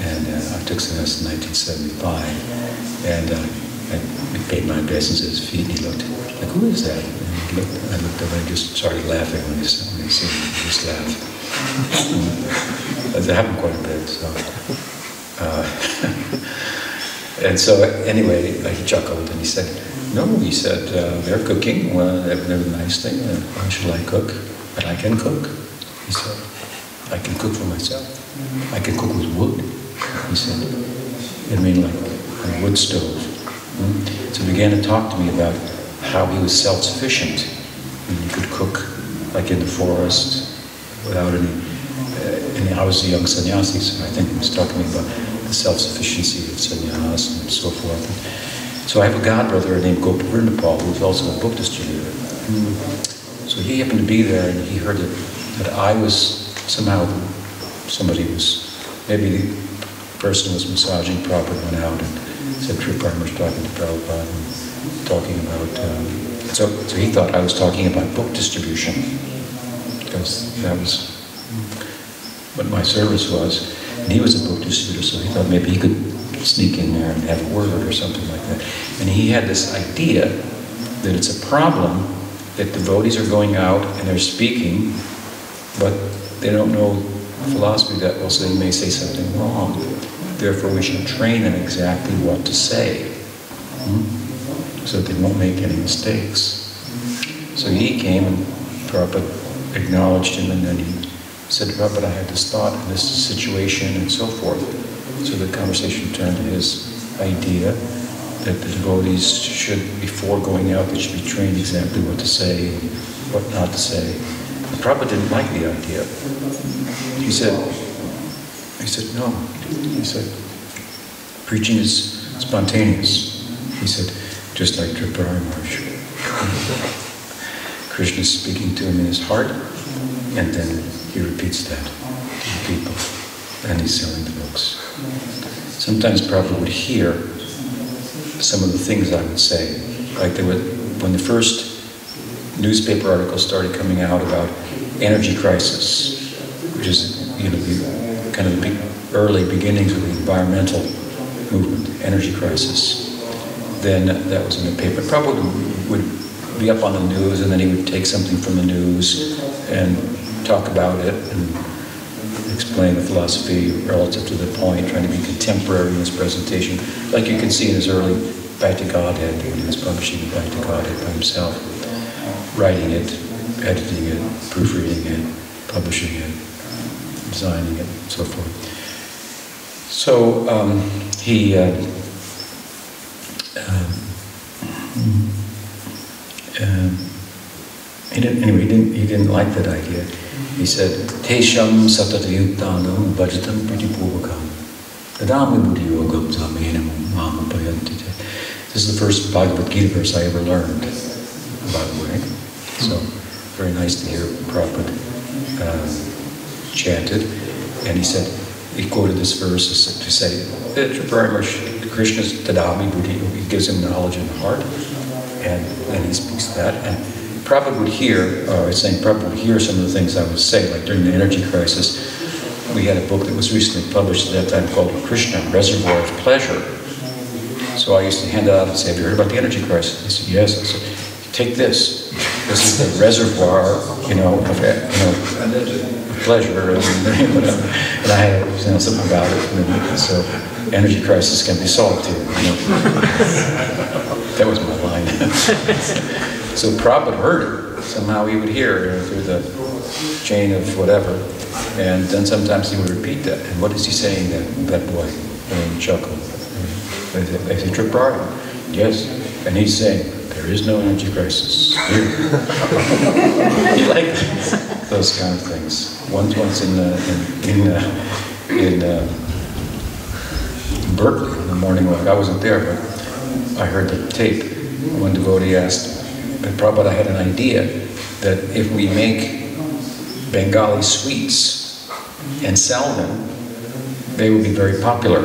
and uh, I took sannyas in 1975, and uh, I paid my obeisance at his feet, and he looked like, who is that? And he looked, I looked up and I just started laughing when he, he seen me, just laughed. that happened quite a bit, so. Uh, (laughs) and so anyway, he chuckled and he said, no, he said, uh, they're cooking, well, they're a nice thing, why should I cook? But I can cook. He said, I can cook for myself. I can cook with wood. He said, I mean, like a wood stove. Mm. So he began to talk to me about how he was self-sufficient. He could cook like in the forest without any, uh, any I was a young sannyasi, so I think he was talking to me about the self-sufficiency of sannyas and so forth. And so I have a godbrother named Gopa Vrindapal, who is also a book distributor. So he happened to be there and he heard that, that I was somehow, somebody was, maybe the person was massaging Prabhupada went out and said Tripurari was talking to Prabhupada and talking about, um, so, so he thought I was talking about book distribution because that was what my service was. And he was a book distributor, so he thought maybe he could sneak in there and have a word or something like that. And he had this idea that it's a problem that devotees are going out and they're speaking, but they don't know philosophy that well, so they may say something wrong. Therefore, we should train them exactly what to say, hmm? so that they won't make any mistakes. So he came and Prabhupada acknowledged him, and then he said, Prabhupada, I had this thought and this situation and so forth. So the conversation turned to his idea that the devotees should, before going out, they should be trained exactly what to say and what not to say. Prabhupada didn't like the idea. He said, he said, no. He said, preaching is spontaneous. He said, just like Tripurari Maharaj. (laughs) Krishna is speaking to him in his heart, and then he repeats that to the people, and he's selling the books. Sometimes Prabhupada would hear some of the things I would say. Like there when the first newspaper articles started coming out about energy crisis, which is you know the kind of the early beginnings of the environmental movement, energy crisis. Then that was in the paper. Probably would be up on the news, and then he would take something from the news and talk about it and explain the philosophy relative to the point, trying to be contemporary in his presentation, like you can see in his early Back to Godhead, when he was publishing Back to Godhead by himself, writing it, editing it, proofreading it, publishing it, designing it, and so forth. So um, he uh, um, um, he didn't, anyway, he didn't, he didn't like that idea. He said, Tesham satatayuttanam bhajatam pratipurvakam tadami buddhi yogam zamenam mamapayanti. This is the first Bhagavad Gita verse I ever learned, by the way. So, very nice to hear Prabhupada uh, chanted. And he said, he quoted this verse to say, Krishna's tadami buddhi, he gives him knowledge in the heart. And then he speaks that. And Prabhupada would hear, uh, I was saying Prabhupada would hear some of the things I would say, like during the energy crisis, we had a book that was recently published at that time called Krishna, Reservoir of Pleasure. So I used to hand it out and say, have you heard about the energy crisis? He said, yes. I said, take this. This is the reservoir, you know, of, you know, pleasure and (laughs) whatever. And I had you know, something about it. And so energy crisis can be solved here. You know? (laughs) that was my line. (laughs) So Prabhupada heard it. Somehow he would hear it through the chain of whatever. And then sometimes he would repeat that. And what is he saying, that, that boy? And chuckle. They Tripurari. Yes. And he's saying, there is no energy crisis. (laughs) You like those kind of things. Once, once in, uh, in, in, uh, in, uh, Berkeley, in the morning walk, I wasn't there, but I heard the tape. One devotee asked, but Prabhupada had an idea that if we make Bengali sweets and sell them, they will be very popular.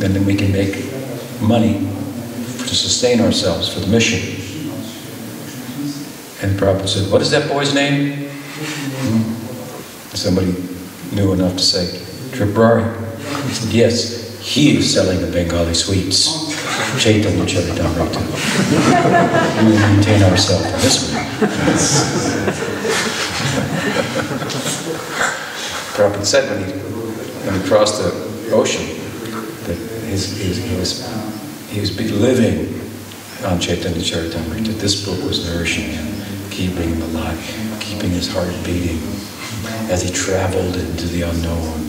And then we can make money to sustain ourselves for the mission. And Prabhupada said, what is that boy's name? Hmm? Somebody knew enough to say, Tripurari. He said, yes, he is selling the Bengali sweets. Chaitanya Charitamrita. we will maintain ourselves in this way. Prabhupada said when he, when he crossed the ocean that his, his, he, was, he was living on Chaitanya Charitamrita. This book was nourishing him, keeping him alive, keeping his heart beating as he traveled into the unknown.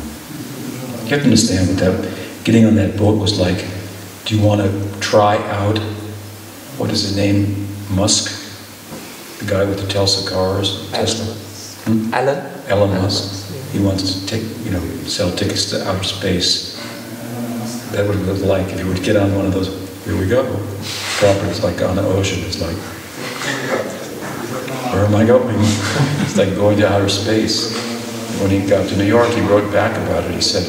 You have to understand what that, getting on that boat was like do you want to try out, what is his name, Musk? The guy with the Tesla cars, Tesla? Hmm? Alan? Elon Musk. He wants to take, you know, sell tickets to outer space. That would look like if you would get on one of those, here we go. Properties like on the ocean, it's like, where am I going? (laughs) It's like going to outer space. When he got to New York, he wrote back about it. He said,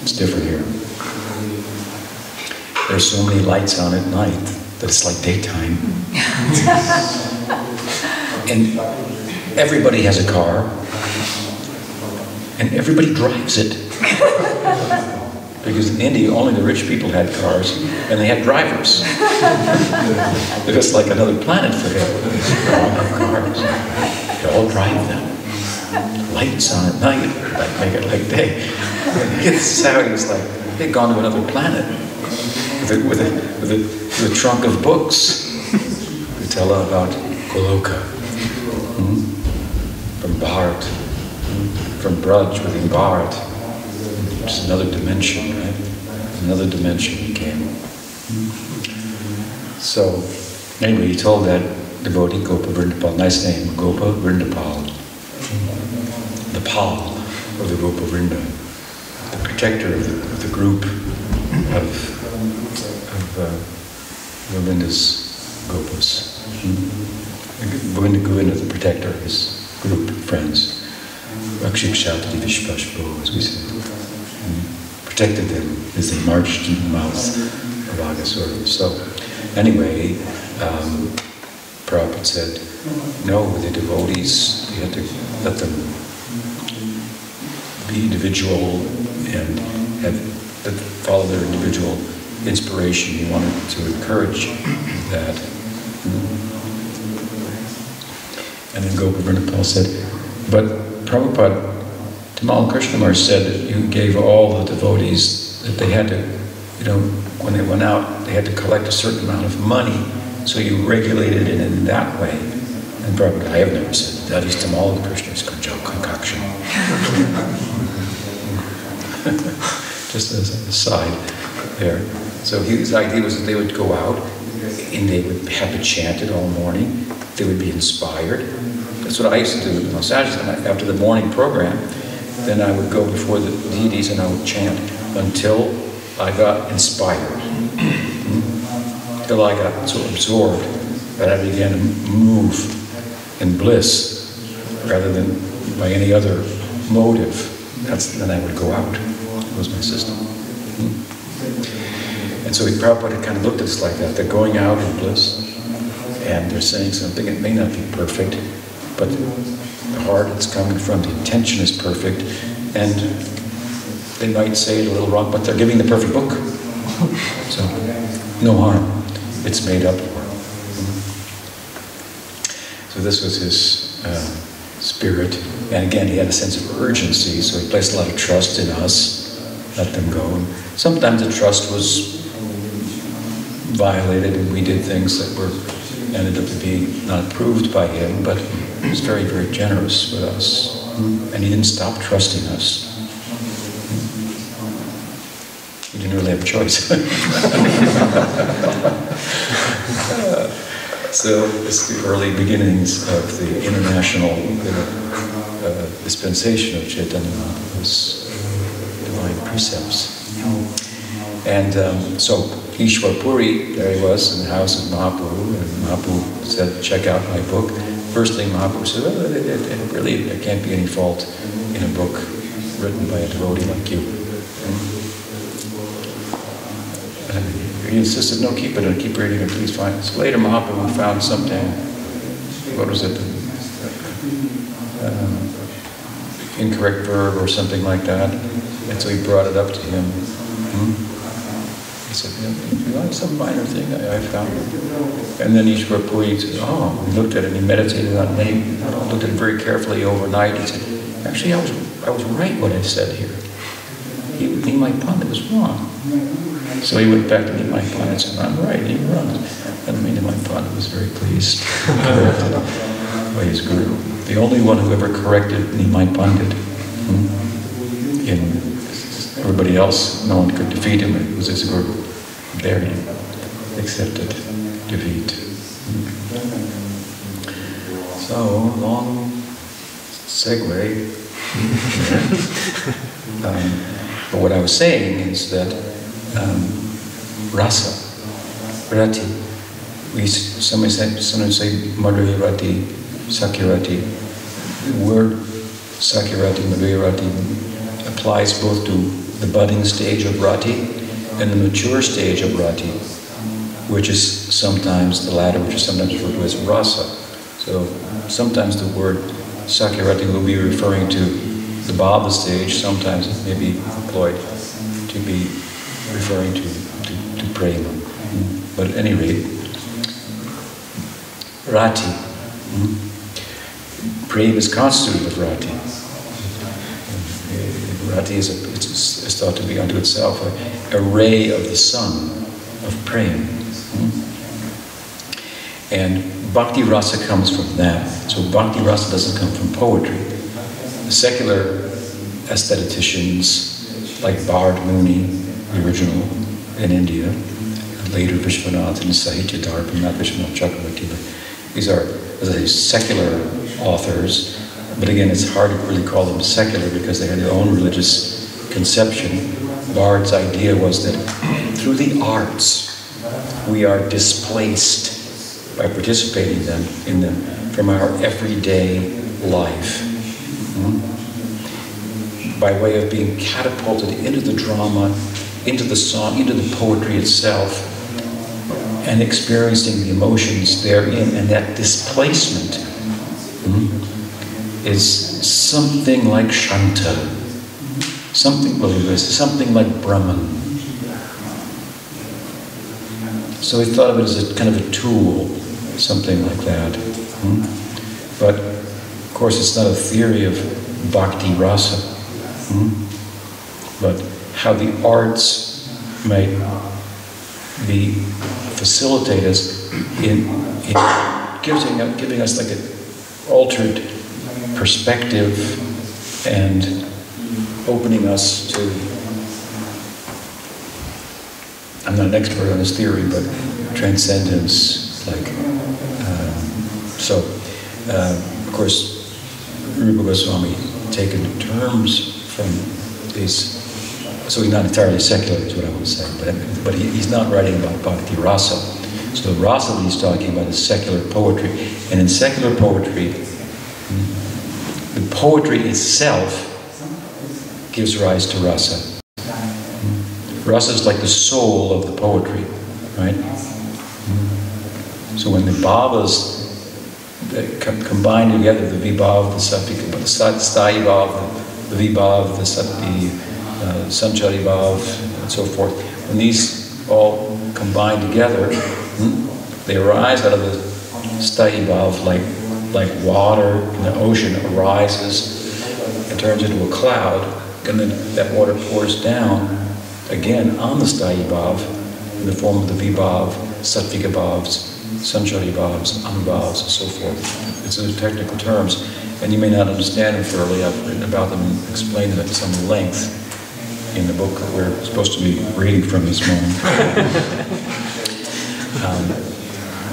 it's different here. There's so many lights on at night that it's like daytime. (laughs) and everybody has a car, and everybody drives it. (laughs) because in India, only the rich people had cars, and they had drivers. (laughs) it was like another planet for him. They all cars. They all drive them. Lights on at night, like make it like day. (laughs) It's how he was like, they'd gone to another planet with a, with a, with a, with a trunk of books to tell about Goloka, hmm? from Bharat, hmm? from Braj within Bharat. It's another dimension, right? Another dimension came. So, anyway, he told that devotee, Gopa Vrindapal, nice name, Gopa Vrindapal, the Pal of the Gopa Vrinda, the protector of the, of the group of of uh, Govinda's Gopas. Mm-hmm. Govinda, Govinda, the protector, of his group friends. Rakshikshatri Vishvashpo, as we say. Protected them as they marched in the mouth of Aghasura. So, anyway, um, Prabhupada said, no, the devotees, you have to let them be individual and have, follow their individual inspiration. He wanted to encourage that. And then Gopa said, but Prabhupada, Tamal Krishnamurti said that you gave all the devotees that they had to, you know, when they went out, they had to collect a certain amount of money, so you regulated it in that way. And Prabhupada, I have never said that. That is Tamal Krishna's concoction. (laughs) Just as an aside there. So his idea was that they would go out and they would have it chanted all morning. They would be inspired. That's what I used to do in Los Angeles. After the morning program, then I would go before the deities and I would chant until I got inspired. Hmm? Until I got so absorbed that I began to move in bliss rather than by any other motive. That's then I would go out. That was my system. Hmm? And so Prabhupada kind of looked at us like that. They're going out in bliss, and they're saying something. It may not be perfect, but heart it's coming from, the intention is perfect, and they might say it a little wrong, but they're giving the perfect book. So, no harm. It's made up for. So this was his uh, spirit. And again, he had a sense of urgency, so he placed a lot of trust in us, let them go. And sometimes the trust was violated and we did things that were ended up being not approved by him, but he was very, very generous with us. And he didn't stop trusting us. We didn't really have a choice. (laughs) so it's the early beginnings of the international uh, dispensation of Chaitanya Mahaprabhu's divine precepts. And um, so Ishwar Puri, there he was in the house of Mahaprabhu, and Mahaprabhu said, check out my book. First thing Mahaprabhu said, well, it, it, it really, there can't be any fault in a book written by a devotee like you. And he insisted, no, keep it, and keep reading it, please find it. So later Mahaprabhu found something, what was it, um, incorrect verb or something like that, and so he brought it up to him. Hmm? He said, you know, some minor thing I, I found. And then Ishwar Puri said, oh, he looked at it and he meditated on it. He looked at it very carefully overnight. He said, actually, I was, I was right what I said here. He, Nimai Pandit was wrong. So he went back to Pandit and said, I'm right, he runs. And Nimai Pandit was very pleased, (laughs) by his guru. The only one who ever corrected Nimai Pandit hmm, in everybody else, no one could defeat him, it was his guru. Very accepted defeat. So, long segue. (laughs) um, but what I was saying is that um, rasa, rati, we sometimes say, sometimes say Madhurya rati, Sakyarati. The word Sakyarati, Madhurya rati applies both to the budding stage of rati and the mature stage of rati, which is sometimes the latter, which is sometimes referred to as rasa. So sometimes the word Sakyarati will be referring to the Bhava stage, sometimes it may be employed to be referring to, to, to prema. But at any rate, rati. Hmm, prema is constituted of rati. Rati is, a, thought to be unto itself a, a ray of the sun of prema. Hmm? And bhakti rasa comes from that. So bhakti rasa doesn't come from poetry. The secular aestheticians like Bharat Muni, the original in India, and later Vishwanath and Sahitya Darpan, not Vishwanath Chakravarti, but these are, as I say, secular authors. But again, it's hard to really call them secular because they had their own religious conception. Bharat's idea was that through the arts, we are displaced by participating in them, in them from our everyday life. Hmm? By way of being catapulted into the drama, into the song, into the poetry itself, and experiencing the emotions therein, and that displacement hmm, is something like Shanta, something, well, something like Brahman. So we thought of it as a kind of a tool, something like that. Hmm? But of course, it's not a theory of bhakti rasa, hmm? but how the arts may be facilitate us in, in giving, giving us like an altered perspective and opening us to I'm not an expert on this theory, but transcendence, like, um, so, uh, of course, Rupa Goswami taken terms from these, so he's not entirely secular, is what I would say, but, but he, he's not writing about bhakti rasa. So rasa he's talking about is secular poetry. And in secular poetry, the poetry itself gives rise to rasa. Rasa is like the soul of the poetry, right? So when the bhavas combine together, the vibhav, the satvika, the sthayi bhav, the, the vibhav, the, the uh, sanchari bhav, and so forth, when these all combine together, hmm, they arise out of the sthayi bhav like, like water in the ocean arises and turns into a cloud, and then that water pours down again on the sthayi bhav in the form of the vibhav, sattvika bhavs, sanchari bhavs, anubhavs, and so forth. It's in technical terms, and you may not understand them thoroughly. I've written about them and explained them at some length in the book that we're supposed to be reading from this morning. (laughs) um,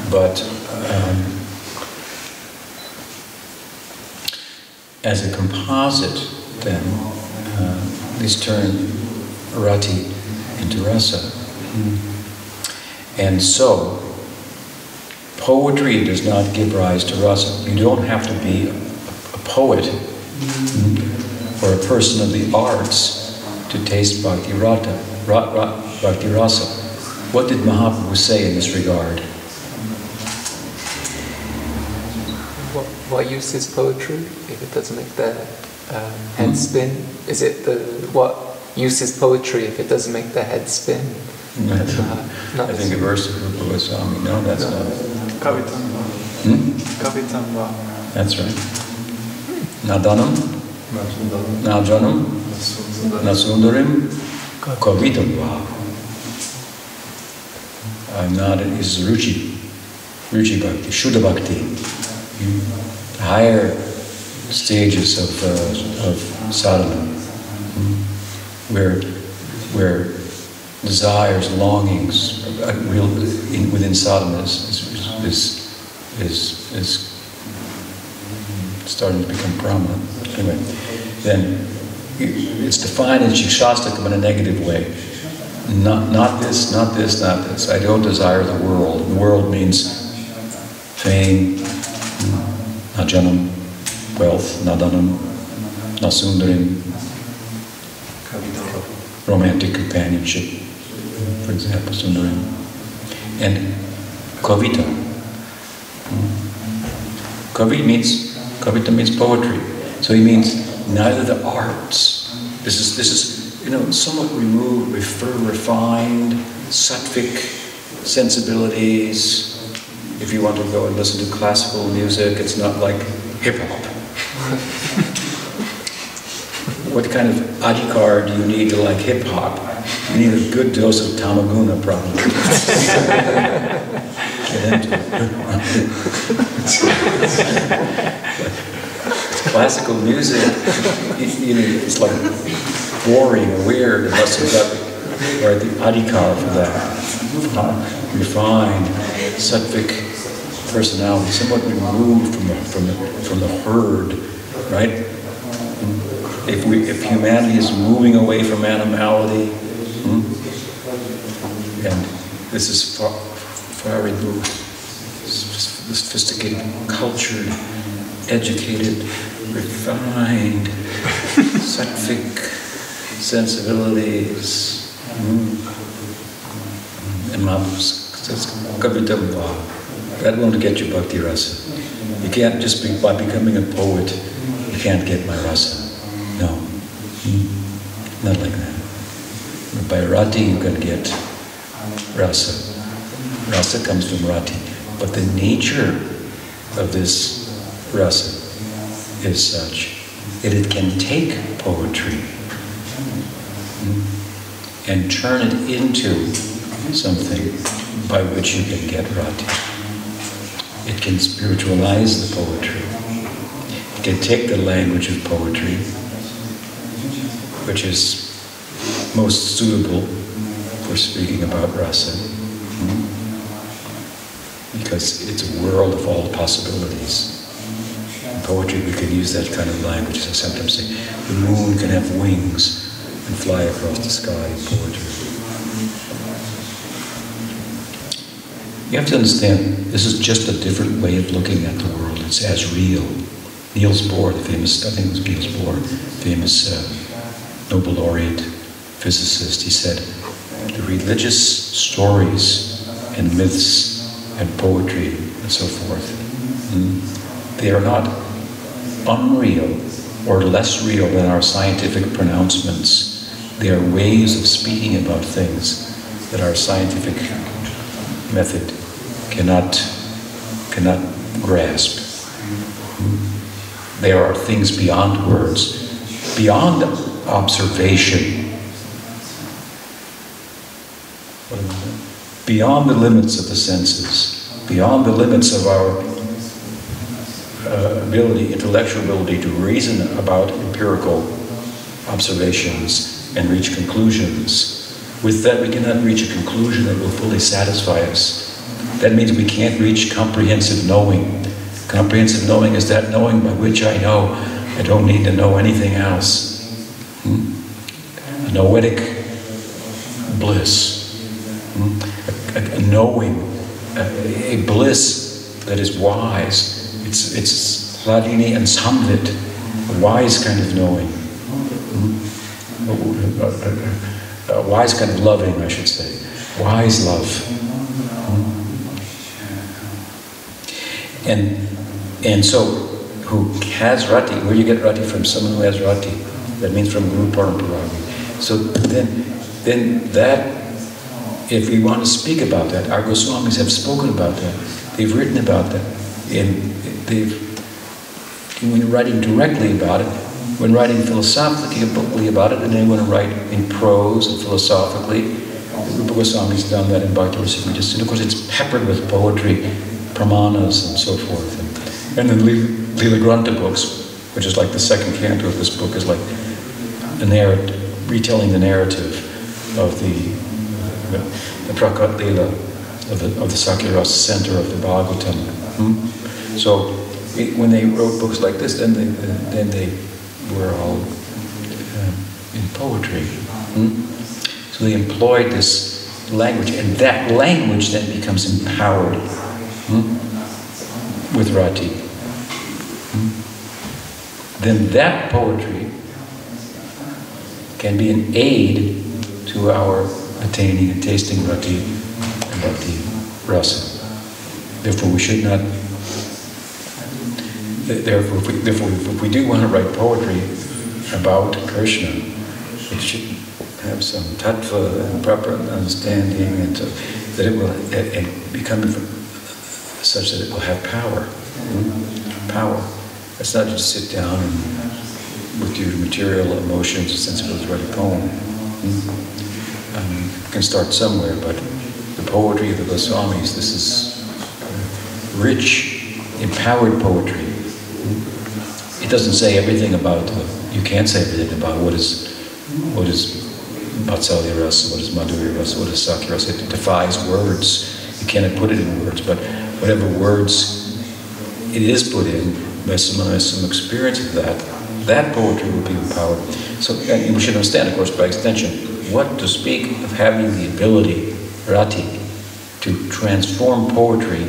but um, as a composite, then, uh, these turn rati into rasa. And so, poetry does not give rise to rasa. You don't have to be a poet or a person of the arts to taste bhakti rata, ra, ra, bhakti rasa. What did Mahaprabhu say in this regard? What, what use is poetry it doesn't make the um, head spin? Is it the what uses poetry if it doesn't make the head spin. No, uh, I think a verse of Rupa Goswami. No, that's no. not. Kavitamba. Hmm? Kavitamba. That's right. Nadanam. Najanam. Nasundarim. Kavitamba. I'm not, it's Ruchi. Ruchi Bhakti, Shuddha Bhakti. Higher stages of, uh, of sadhana where, where desires, longings, uh, real in, within sadhana is, is, is, is starting to become prominent. Anyway, then it's defined in Shikshastakam in a negative way. Not, not this, not this, not this. I don't desire the world. The world means fame, najanam, wealth, nadanam, nasundarim, romantic companionship, for example, sundarim, and kavita. Kavi means, kavita means poetry. So he means neither the arts. This is, this is, you know, somewhat removed, refined, sattvic sensibilities. If you want to go and listen to classical music, it's not like hip hop. (laughs) what kind of adhikar do you need to like hip hop? You need a good dose of tamaguna, probably. (laughs) Classical music, you know, it's like boring or weird unless you've got right, the adhikar for that. Refined, sattvic personality, somewhat removed from the, from the, from the herd, right? If, we, if humanity is moving away from animality, hmm, and this is far, far removed, sophisticated, cultured, educated, refined, (laughs) sattvic sensibilities. Mm. And that won't get you bhakti rasa. You can't just be, by becoming a poet, can't get my rasa. No, mm. not like that. By rati you can get rasa. Rasa comes from rati. But the nature of this rasa is such that it can take poetry and turn it into something by which you can get rati. It can spiritualize the poetry. Can take the language of poetry, which is most suitable for speaking about rasa, hmm, because it's a world of all possibilities In poetry, we can use that kind of language. As sometimes say, the moon can have wings and fly across the sky in poetry. You have to understand, this is just a different way of looking at the world. It's as real. Niels Bohr, the famous, I think it was Niels Bohr, famous uh, Nobel laureate physicist, he said, the religious stories and myths and poetry and so forth, mm, they are not unreal or less real than our scientific pronouncements. They are ways of speaking about things that our scientific method cannot, cannot grasp. There are things beyond words, beyond observation, beyond the limits of the senses, beyond the limits of our uh, ability, intellectual ability to reason about empirical observations and reach conclusions. With that, we cannot reach a conclusion that will fully satisfy us. That means we can't reach comprehensive knowing. Comprehensive knowing is that knowing by which I know I don't need to know anything else. Hmm? A noetic bliss. Hmm? A, a, a, knowing, a, a bliss that is wise it's, it's Hladini and Samvit, a wise kind of knowing. A, a, wise kind of loving, I should say. Wise love. And, and so, who has rati, where you get rati from? Someone who has rati. That means from Guru Parampara. So then, then that, if we want to speak about that, our Goswamis have spoken about that. They've written about that in they've, when writing directly about it, when writing philosophically about it, and then when write in prose and philosophically, Rupa Goswami's done that in Bhakti Rasamrita. And of course, it's peppered with poetry, pramanas, and so forth. And, and then Lila Granta books, which is like the second canto of this book, is like a narrative, retelling the narrative of the the, the Prakat Lila of the, of the Sakirasa center of the Bhagavatam. Hmm? So it, when they wrote books like this, then they, then they were all uh, in poetry. Hmm? So they employed this language, and that language then becomes empowered hmm? with Rati. Hmm? Then that poetry can be an aid to our attaining and tasting Rati and Bhakti Rasa. Therefore, we should not. Therefore, if we, therefore, if we do want to write poetry about Krishna, it should have some tattva and proper understanding, and so that it will become such that it will have power. Hmm? Power. It's not just sit down and with your material emotions and sensibilities write a poem. Hmm? Um, you can start somewhere, but the poetry of the Goswamis, this is rich, empowered poetry. Hmm? It doesn't say everything about, you can't say everything about what is, what is Vatsalya rasa, what is Madhurya rasa, what is Sakya rasa. It defies words. You cannot put it in words, but whatever words it is put in, by someone some experience of that, that poetry will be empowered. So we should understand, of course, by extension, what to speak of having the ability, rati, to transform poetry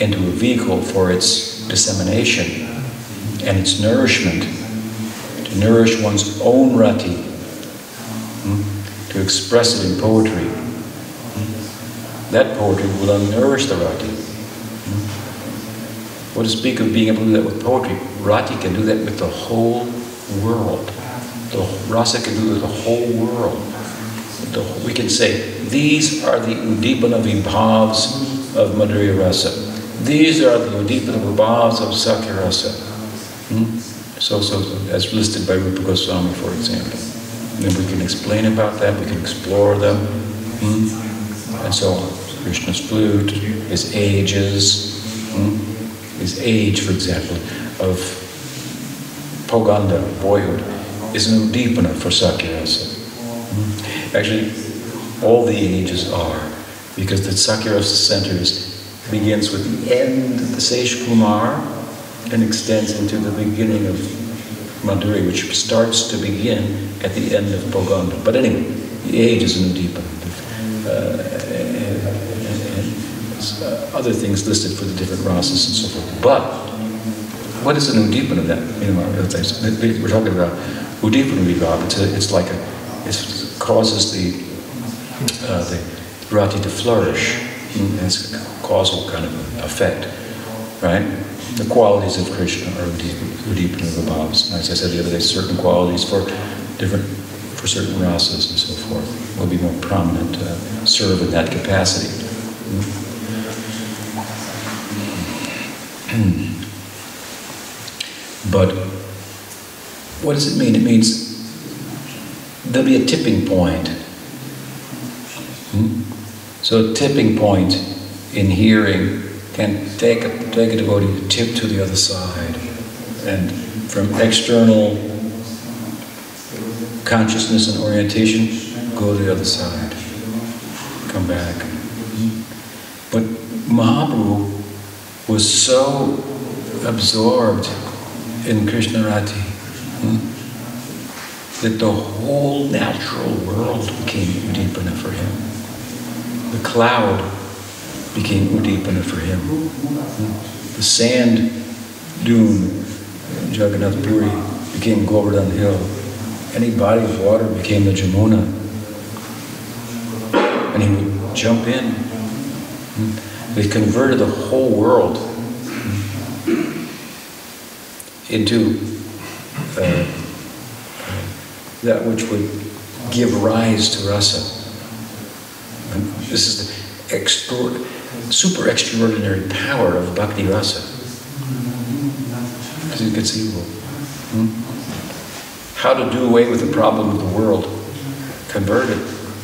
into a vehicle for its dissemination and its nourishment, to nourish one's own rati, hmm, to express it in poetry. Hmm. That poetry will nourish the rati. What to speak of being able to do that with poetry? Rati can do that with the whole world. The rasa can do it with the whole world. The, we can say, these are the udipana vibhavs of Madhurya rasa. These are the udipana vibhavs of Sakya rasa. Hmm? So, so, as listed by Rupa Goswami, for example. And then we can explain about that, we can explore them, hmm? and so on. Krishna's flute, his ages? His age, for example, of Poganda, boyhood, is an udipana for Sakyarasa. Actually, all the ages are, because the Sakyarasa centers begins with the end of the Sesh Kumar and extends into the beginning of Madhurya, which starts to begin at the end of Poganda. But anyway, the age is an udipana. Uh, uh, other things listed for the different rasas and so forth. But what is an udipana that you know we're talking about udipana vibhav. It's, it's like a it causes the uh, the rati to flourish. Mm, it's a causal kind of effect, right? The qualities of Krishna are udipana vibhavs. As I said the other day, certain qualities for different for certain rasas and so forth will be more prominent, uh, serve in that capacity. But what does it mean? It means there'll be a tipping point. Hmm? So a tipping point in hearing can take a, take a devotee to tip to the other side. And from external consciousness and orientation, go to the other side. Come back. But Mahaprabhu was so absorbed in Krishna Rati hmm, that the whole natural world became Udipana for him. The cloud became Udipana for him. Hmm. The sand dune, Jagannath Puri, became Govardhan Hill. Any body of water became the Jamuna. And he would jump in. Hmm. They converted the whole world into uh, that which would give rise to rasa. And this is the super extraordinary power of bhakti rasa. It's inconceivable. Hmm? How to do away with the problem of the world. Convert it.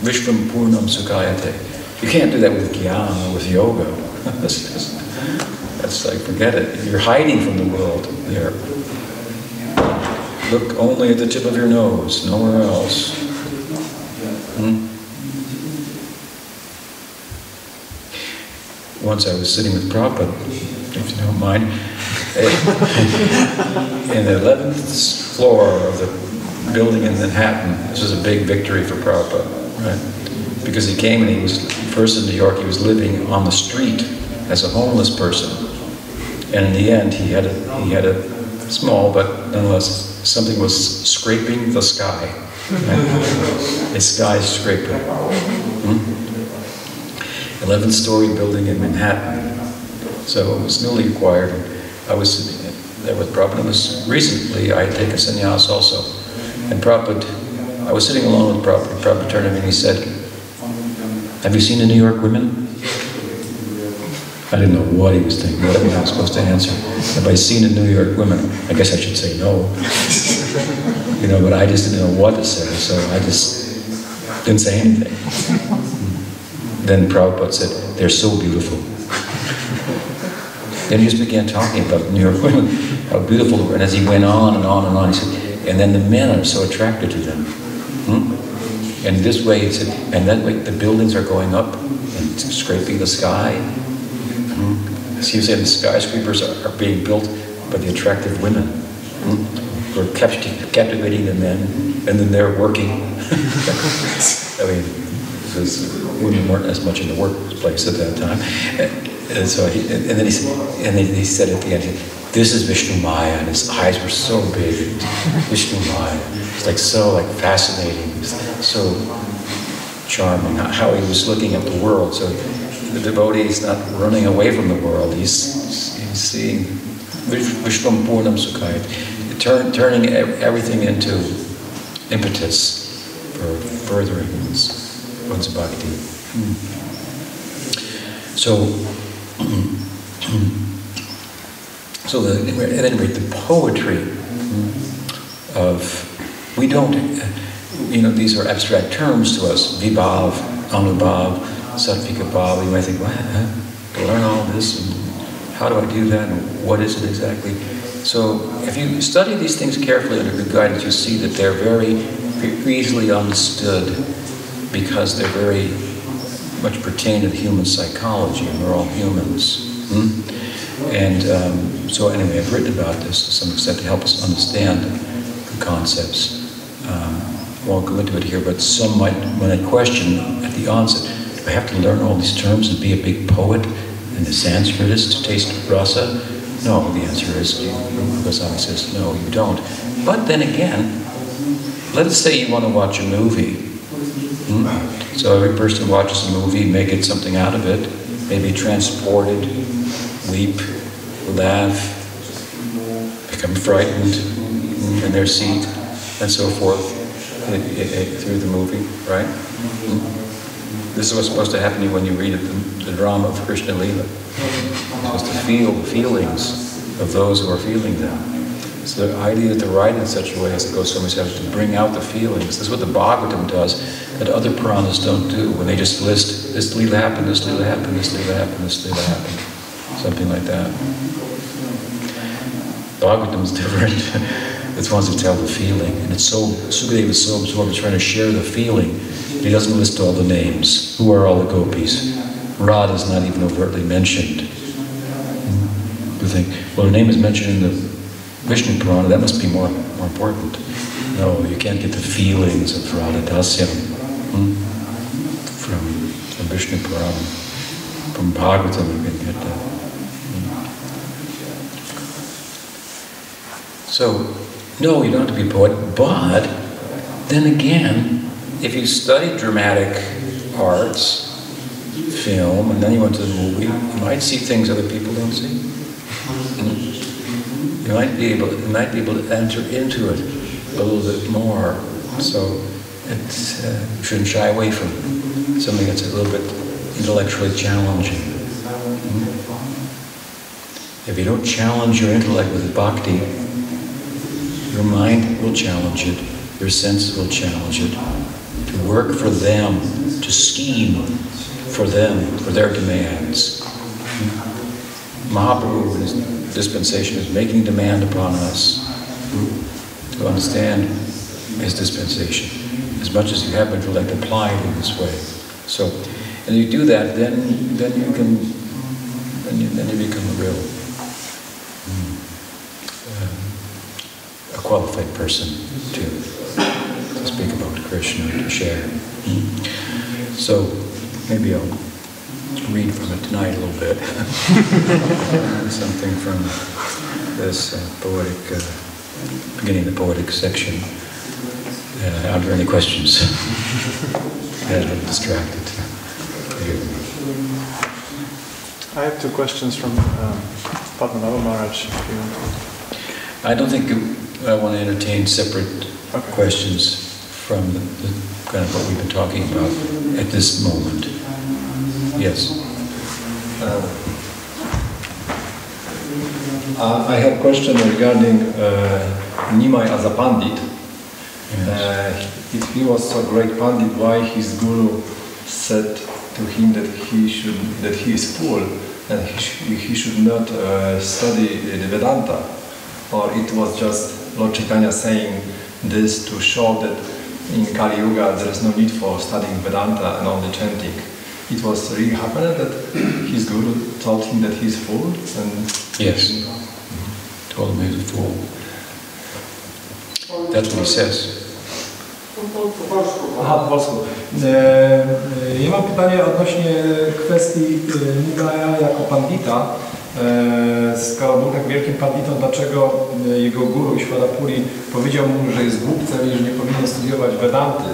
Vishvam Purnam Sukhayate. You can't do that with jnana or with yoga. (laughs) that's, just, that's like, forget it. You're hiding from the world there. Look only at the tip of your nose, nowhere else. Hmm? once I was sitting with Prabhupada, if you don't mind, (laughs) in the 11th floor of the building in Manhattan. This was a big victory for Prabhupada, right? Because he came and he was, first in New York, he was living on the street as a homeless person. And in the end, he had a, he had a small, but nonetheless, something was scraping the sky. (laughs) A skyscraper. Hmm? 11th story building in Manhattan. So it was newly acquired. I was sitting there with Prabhupada. recently, I had taken sannyas also. And Prabhupada, I was sitting alone with Prabhupada. Prabhupada turned to me and he said, Have you seen the New York women? I didn't know what he was thinking, what I was supposed to answer. Have I seen the New York women? I guess I should say no. you know, but I just didn't know what to say, so I just didn't say anything. Then Prabhupada said, they're so beautiful. then he just began talking about New York women, how beautiful they were. And as he went on and on and on, he said, and then the men are so attracted to them. Hmm? And this way, said, and then way the buildings are going up and scraping the sky. Hmm? So he said the skyscrapers are, are, being built by the attractive women. Hmm? Who are captivating the men, and then they're working. (laughs) I mean, because women weren't as much in the workplace at that time. And, and so he, and, and, then he said, and then he said at the end, "This is Vishnu Maya," and his eyes were so big. (laughs) Vishnu Maya, it's like so like fascinating, so charming. How he was looking at the world. So the devotee is not running away from the world. He's he's seeing Vishvam Purnam Sukhayat, turn, turning everything into impetus for furthering his one's bhakti. So, (clears throat) so the, at any rate, the poetry of, we don't, you know, these are abstract terms to us, vibhav, anubhav, sattvika bhav, you might think, well, to learn all this, and how do I do that, and what is it exactly? So if you study these things carefully under good guidance, you see that they're very easily understood because they're very much pertain to the human psychology, and we're all humans. Hmm? And um, so, anyway, I've written about this to some extent to help us understand the concepts. Um, I won't go into it here, but some might, when I question at the onset, do I have to learn all these terms and be a big poet and a Sanskritist to taste rasa? No, the answer is, Goswami says, no, you don't. But then again, let's say you want to watch a movie Hmm? So every person watches a movie may get something out of it, maybe transported, weep, laugh, become frightened in their seat, and so forth through the movie, right? This is what's supposed to happen to you when you read the, the drama of Krishna Lila. You're supposed to feel the feelings of those who are feeling them. So the idea to write in such a way as it so much out to bring out the feelings. This is what the Bhagavatam does that other Puranas don't do when they just list this Leela happened, this Leela happened, this Leela happened, this Leela happened. Something like that. Is (laughs) different. It wants to tell the feeling. And it's so, Sukadeva is so absorbed in trying to share the feeling, he doesn't list all the names. Who are all the gopis? Radha is not even overtly mentioned. You think, well, her name is mentioned in the Vishnu Purana, that must be more, more important. No, you can't get the feelings of Radha Dasyam hmm? from, from Vishnu Purana. From Bhagavatam you can get that. Hmm? So, no, you don't have to be a poet, but then again, if you study dramatic arts, film, and then you went to the movie, you might see things other people don't see. Hmm? you might be able, you might be able to enter into it a little bit more. So it's, uh, you shouldn't shy away from something that's a little bit intellectually challenging. Mm-hmm. If you don't challenge your intellect with bhakti, your mind will challenge it, your senses will challenge it. To work for them, to scheme for them, for their demands. Mahaprabhu is dispensation is making demand upon us to understand his dispensation. As much as you have intellect applied in this way. So, and you do that, then then you can then you, then you become a real, qualified person to, to speak about Krishna, to share. Mm. So maybe I'll read from it tonight a little bit. (laughs) Something from this uh, poetic, uh, beginning of the poetic section. Uh, are there any questions? (laughs) yeah, I'm distracted. I have two questions from um, Padmanabha Maharaj. If you want to. I don't think I want to entertain separate Okay. questions from the, the kind of what we've been talking about at this moment. Yes. Uh, I have a question regarding uh, Nimai as a pandit. Uh, if he was so great pandit, why his guru said to him that he should that he is fool and he, sh- he should not uh, study the Vedanta, or it was just Lord Chaitanya saying this to show that in Kali Yuga there is no need for studying Vedanta and only chanting. It was really happened that his guru told him that he's fool and Yes. Told him he was a fool. That's what he says. Aha, po polsku. E, Ja mam pytanie odnośnie kwestii e, Nimaja jako pandita. E, Skoro był tak wielkim panditą, dlaczego e, jego guru Ishwarapuri powiedział mu, że jest głupcem i że nie powinien studiować Vedanty?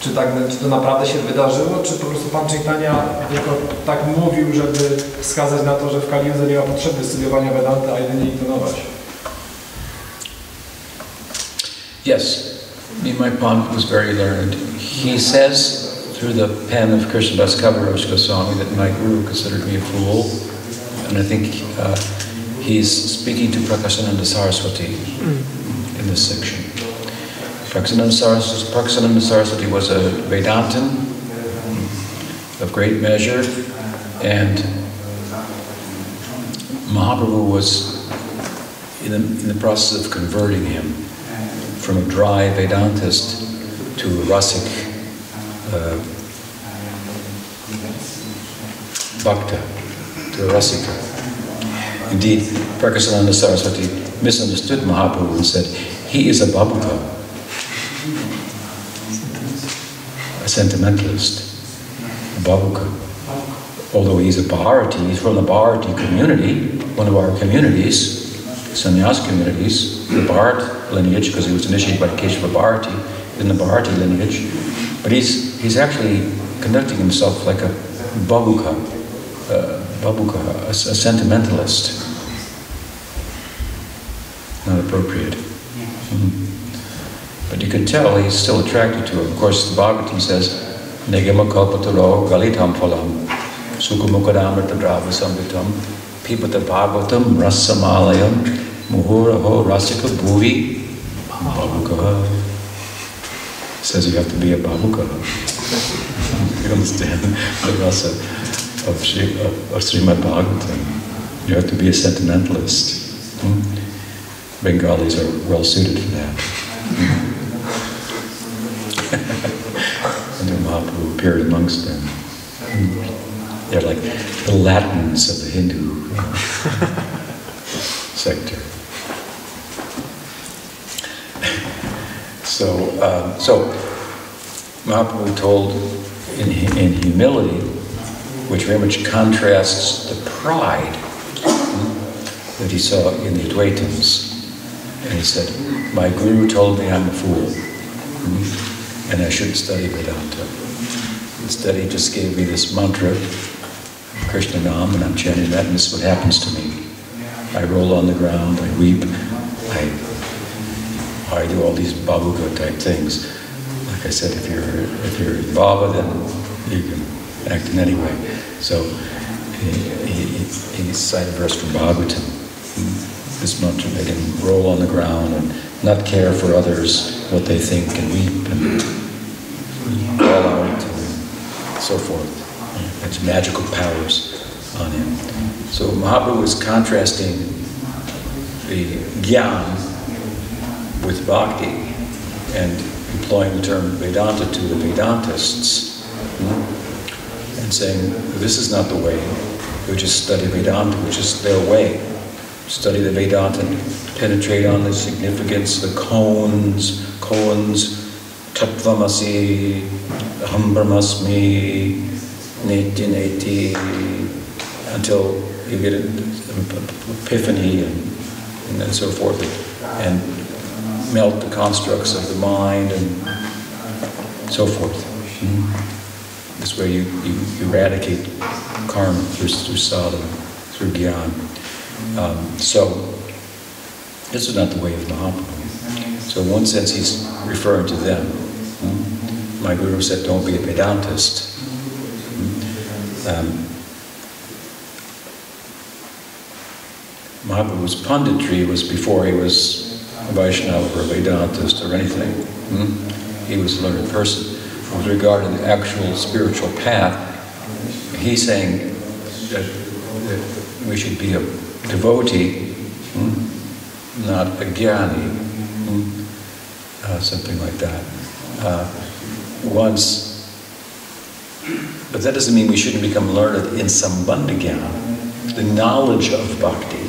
Czy, tak, czy to naprawdę się wydarzyło, czy po prostu Pan Chaitanya tylko tak mówił, żeby wskazać na to, że w Kaliudze nie ma potrzeby studiowania Vedanty, a jedynie intonować? Yes, Nimai Pandit was very learned. He says through the pen of Krishnadas Kaviraj Goswami that my guru considered me a fool. And I think uh, he's speaking to Prakasananda Saraswati in this section. Prakasananda Saraswati, Saraswati was a Vedantin of great measure, and Mahaprabhu was in the, in the process of converting him from a dry Vedantist to a Rasic uh, Bhakta, Rasika. Indeed, Prakasananda Saraswati misunderstood Mahaprabhu and said, he is a Bhavuka, a sentimentalist, a Bhavuka. Although he's a Bharati, he's from the Bharati community, one of our communities, sannyas communities, the Bharat lineage, because he was initiated by Keshava Bharati in the Bharati lineage. But he's, he's actually conducting himself like a bhavuka, uh, bhavuka, a, a sentimentalist. Not appropriate. Mhm. But you can tell he's still attracted to her. Of course, the Bhagavatam says, Nigama kalpataro galitam phalam sukumukadamrita drava samvitam pibata bhagavatam rasamalayam muhuraho rasika bhuvi bhavuka. Says you have to be a bhavuka. (laughs) you understand the rasa of, Sri, of, of Srimad Bhagavatam. You have to be a sentimentalist. Hmm? Bengalis are well suited for that. and then Mahaprabhu appeared amongst them. They're like the Latins of the Hindu uh, sector. So, um, so Mahaprabhu told in, in humility, which very much contrasts the pride that he saw in the Advaitins. And he said, my guru told me I'm a fool, hmm, and I shouldn't study Vedanta. Instead, he just gave me this mantra, Krishna Nam, and I'm chanting that, and this is what happens to me. I roll on the ground, I weep, I, I do all these bhavuka type things. Like I said, if you're if you're in Baba, then you can act in any way. So he, cited a verse from Bhagavatam. This mantra made him roll on the ground and not care for others, what they think, and weep and call out and so forth. Its magical powers on him. So Mahaprabhu is contrasting the gyan with bhakti and employing the term Vedanta to the Vedantists and saying, this is not the way. who just study Vedanta, which is their way. Study the Vedanta, and penetrate on the significance, the koans, koans, tattvamasi, aham neti neti, until you get an epiphany and, and then so forth, and melt the constructs of the mind and so forth. Mhm. This way you, you eradicate karma through, through sadhana, through gyan. Um, so, this is not the way of Mahaprabhu. So in one sense he's referring to them. Mhm. My guru said, don't be a Vedantist. Mhm. Um, Mahaprabhu's punditry was before he was a Vaishnava or a Vedantist or anything. Hmm? He was a learned person. With regard to the actual spiritual path, he's saying that, that we should be a devotee, hmm? not a jnani, hmm? uh, something like that. Uh, once, but that doesn't mean we shouldn't become learned in sambandha jnana, the knowledge of bhakti.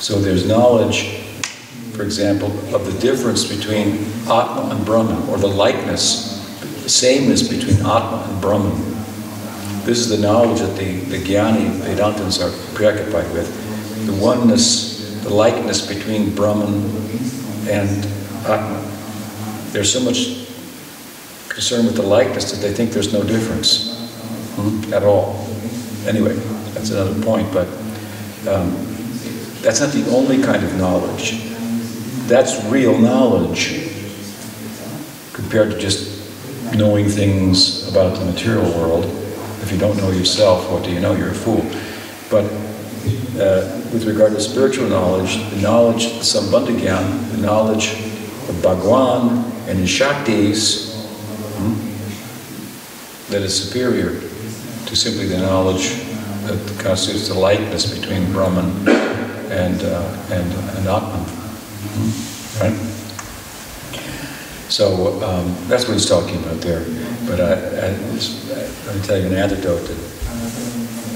So there's knowledge, for example, of the difference between Atma and Brahman, or the likeness, the sameness between Atma and Brahman. This is the knowledge that the, the Jnani Vedantins are preoccupied with. The oneness, the likeness between Brahman and Atma. There's so much concern with the likeness that they think there's no difference hmm, at all. Anyway, that's another point, but um, that's not the only kind of knowledge. That's real knowledge compared to just knowing things about the material world. If you don't know yourself, what do you know? You're a fool. But uh, with regard to spiritual knowledge, the knowledge, the Sambandha Gyan, the knowledge of Bhagwan and his Shaktis, hmm, that is superior to simply the knowledge that constitutes the likeness between Brahman and, uh, and, and Atman. Right? So um, that's what he's talking about there. But I, I, tell you an anecdote that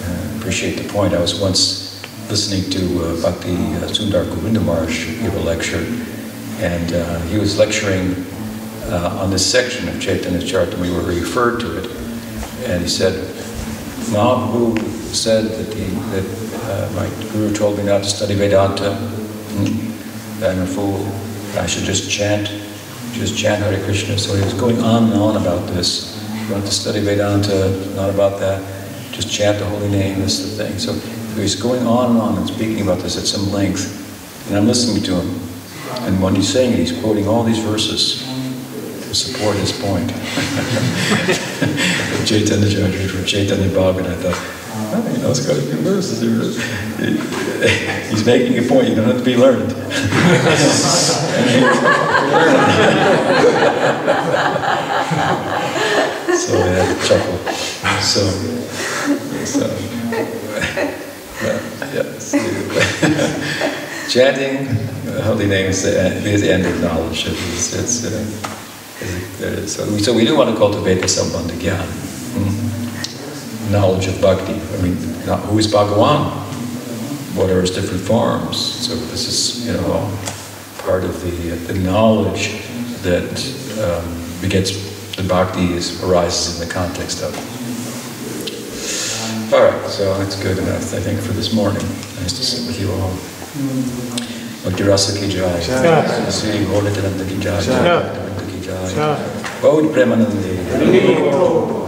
uh, appreciate the point. I was once listening to uh, Bhakti uh, Sundar Govinda Maharaj give a lecture, and uh, he was lecturing uh, on this section of Chaitanya Charitamrita We referred to it, and he said, Mahaprabhu said that, he, that uh, my guru told me not to study Vedanta, hmm, that I'm a fool, I should just chant, just chant Hare Krishna. So he was going on and on about this. You want to study Vedanta, not about that, just chant the holy name, this is the thing. So he's going on and on and speaking about this at some length, and I'm listening to him. And when he's saying it, he's quoting all these verses to support his point. (laughs) Chaitanya Chaitanya Bhagavan, I thought, oh, he knows quite a few verses. He- He's making a point, you don't have to be learned. (laughs) so I had to chuckle. So, so, well, yes. Chanting, the holy name is the, is the end of knowledge. It's, it's, uh, it's- so, we, so we do want to cultivate the Sambandha Gyan, mm, knowledge of bhakti. I mean, who is Bhagawan? What are his different forms? So this is, you know, part of the, the knowledge that um, begets the bhakti is, arises in the context of. All right, so that's good enough, I think, for this morning. Nice to sit with you all. Bhakti Rasa ki jai. Sri Gauratananda ki jai. Jai. Bhaktivinoda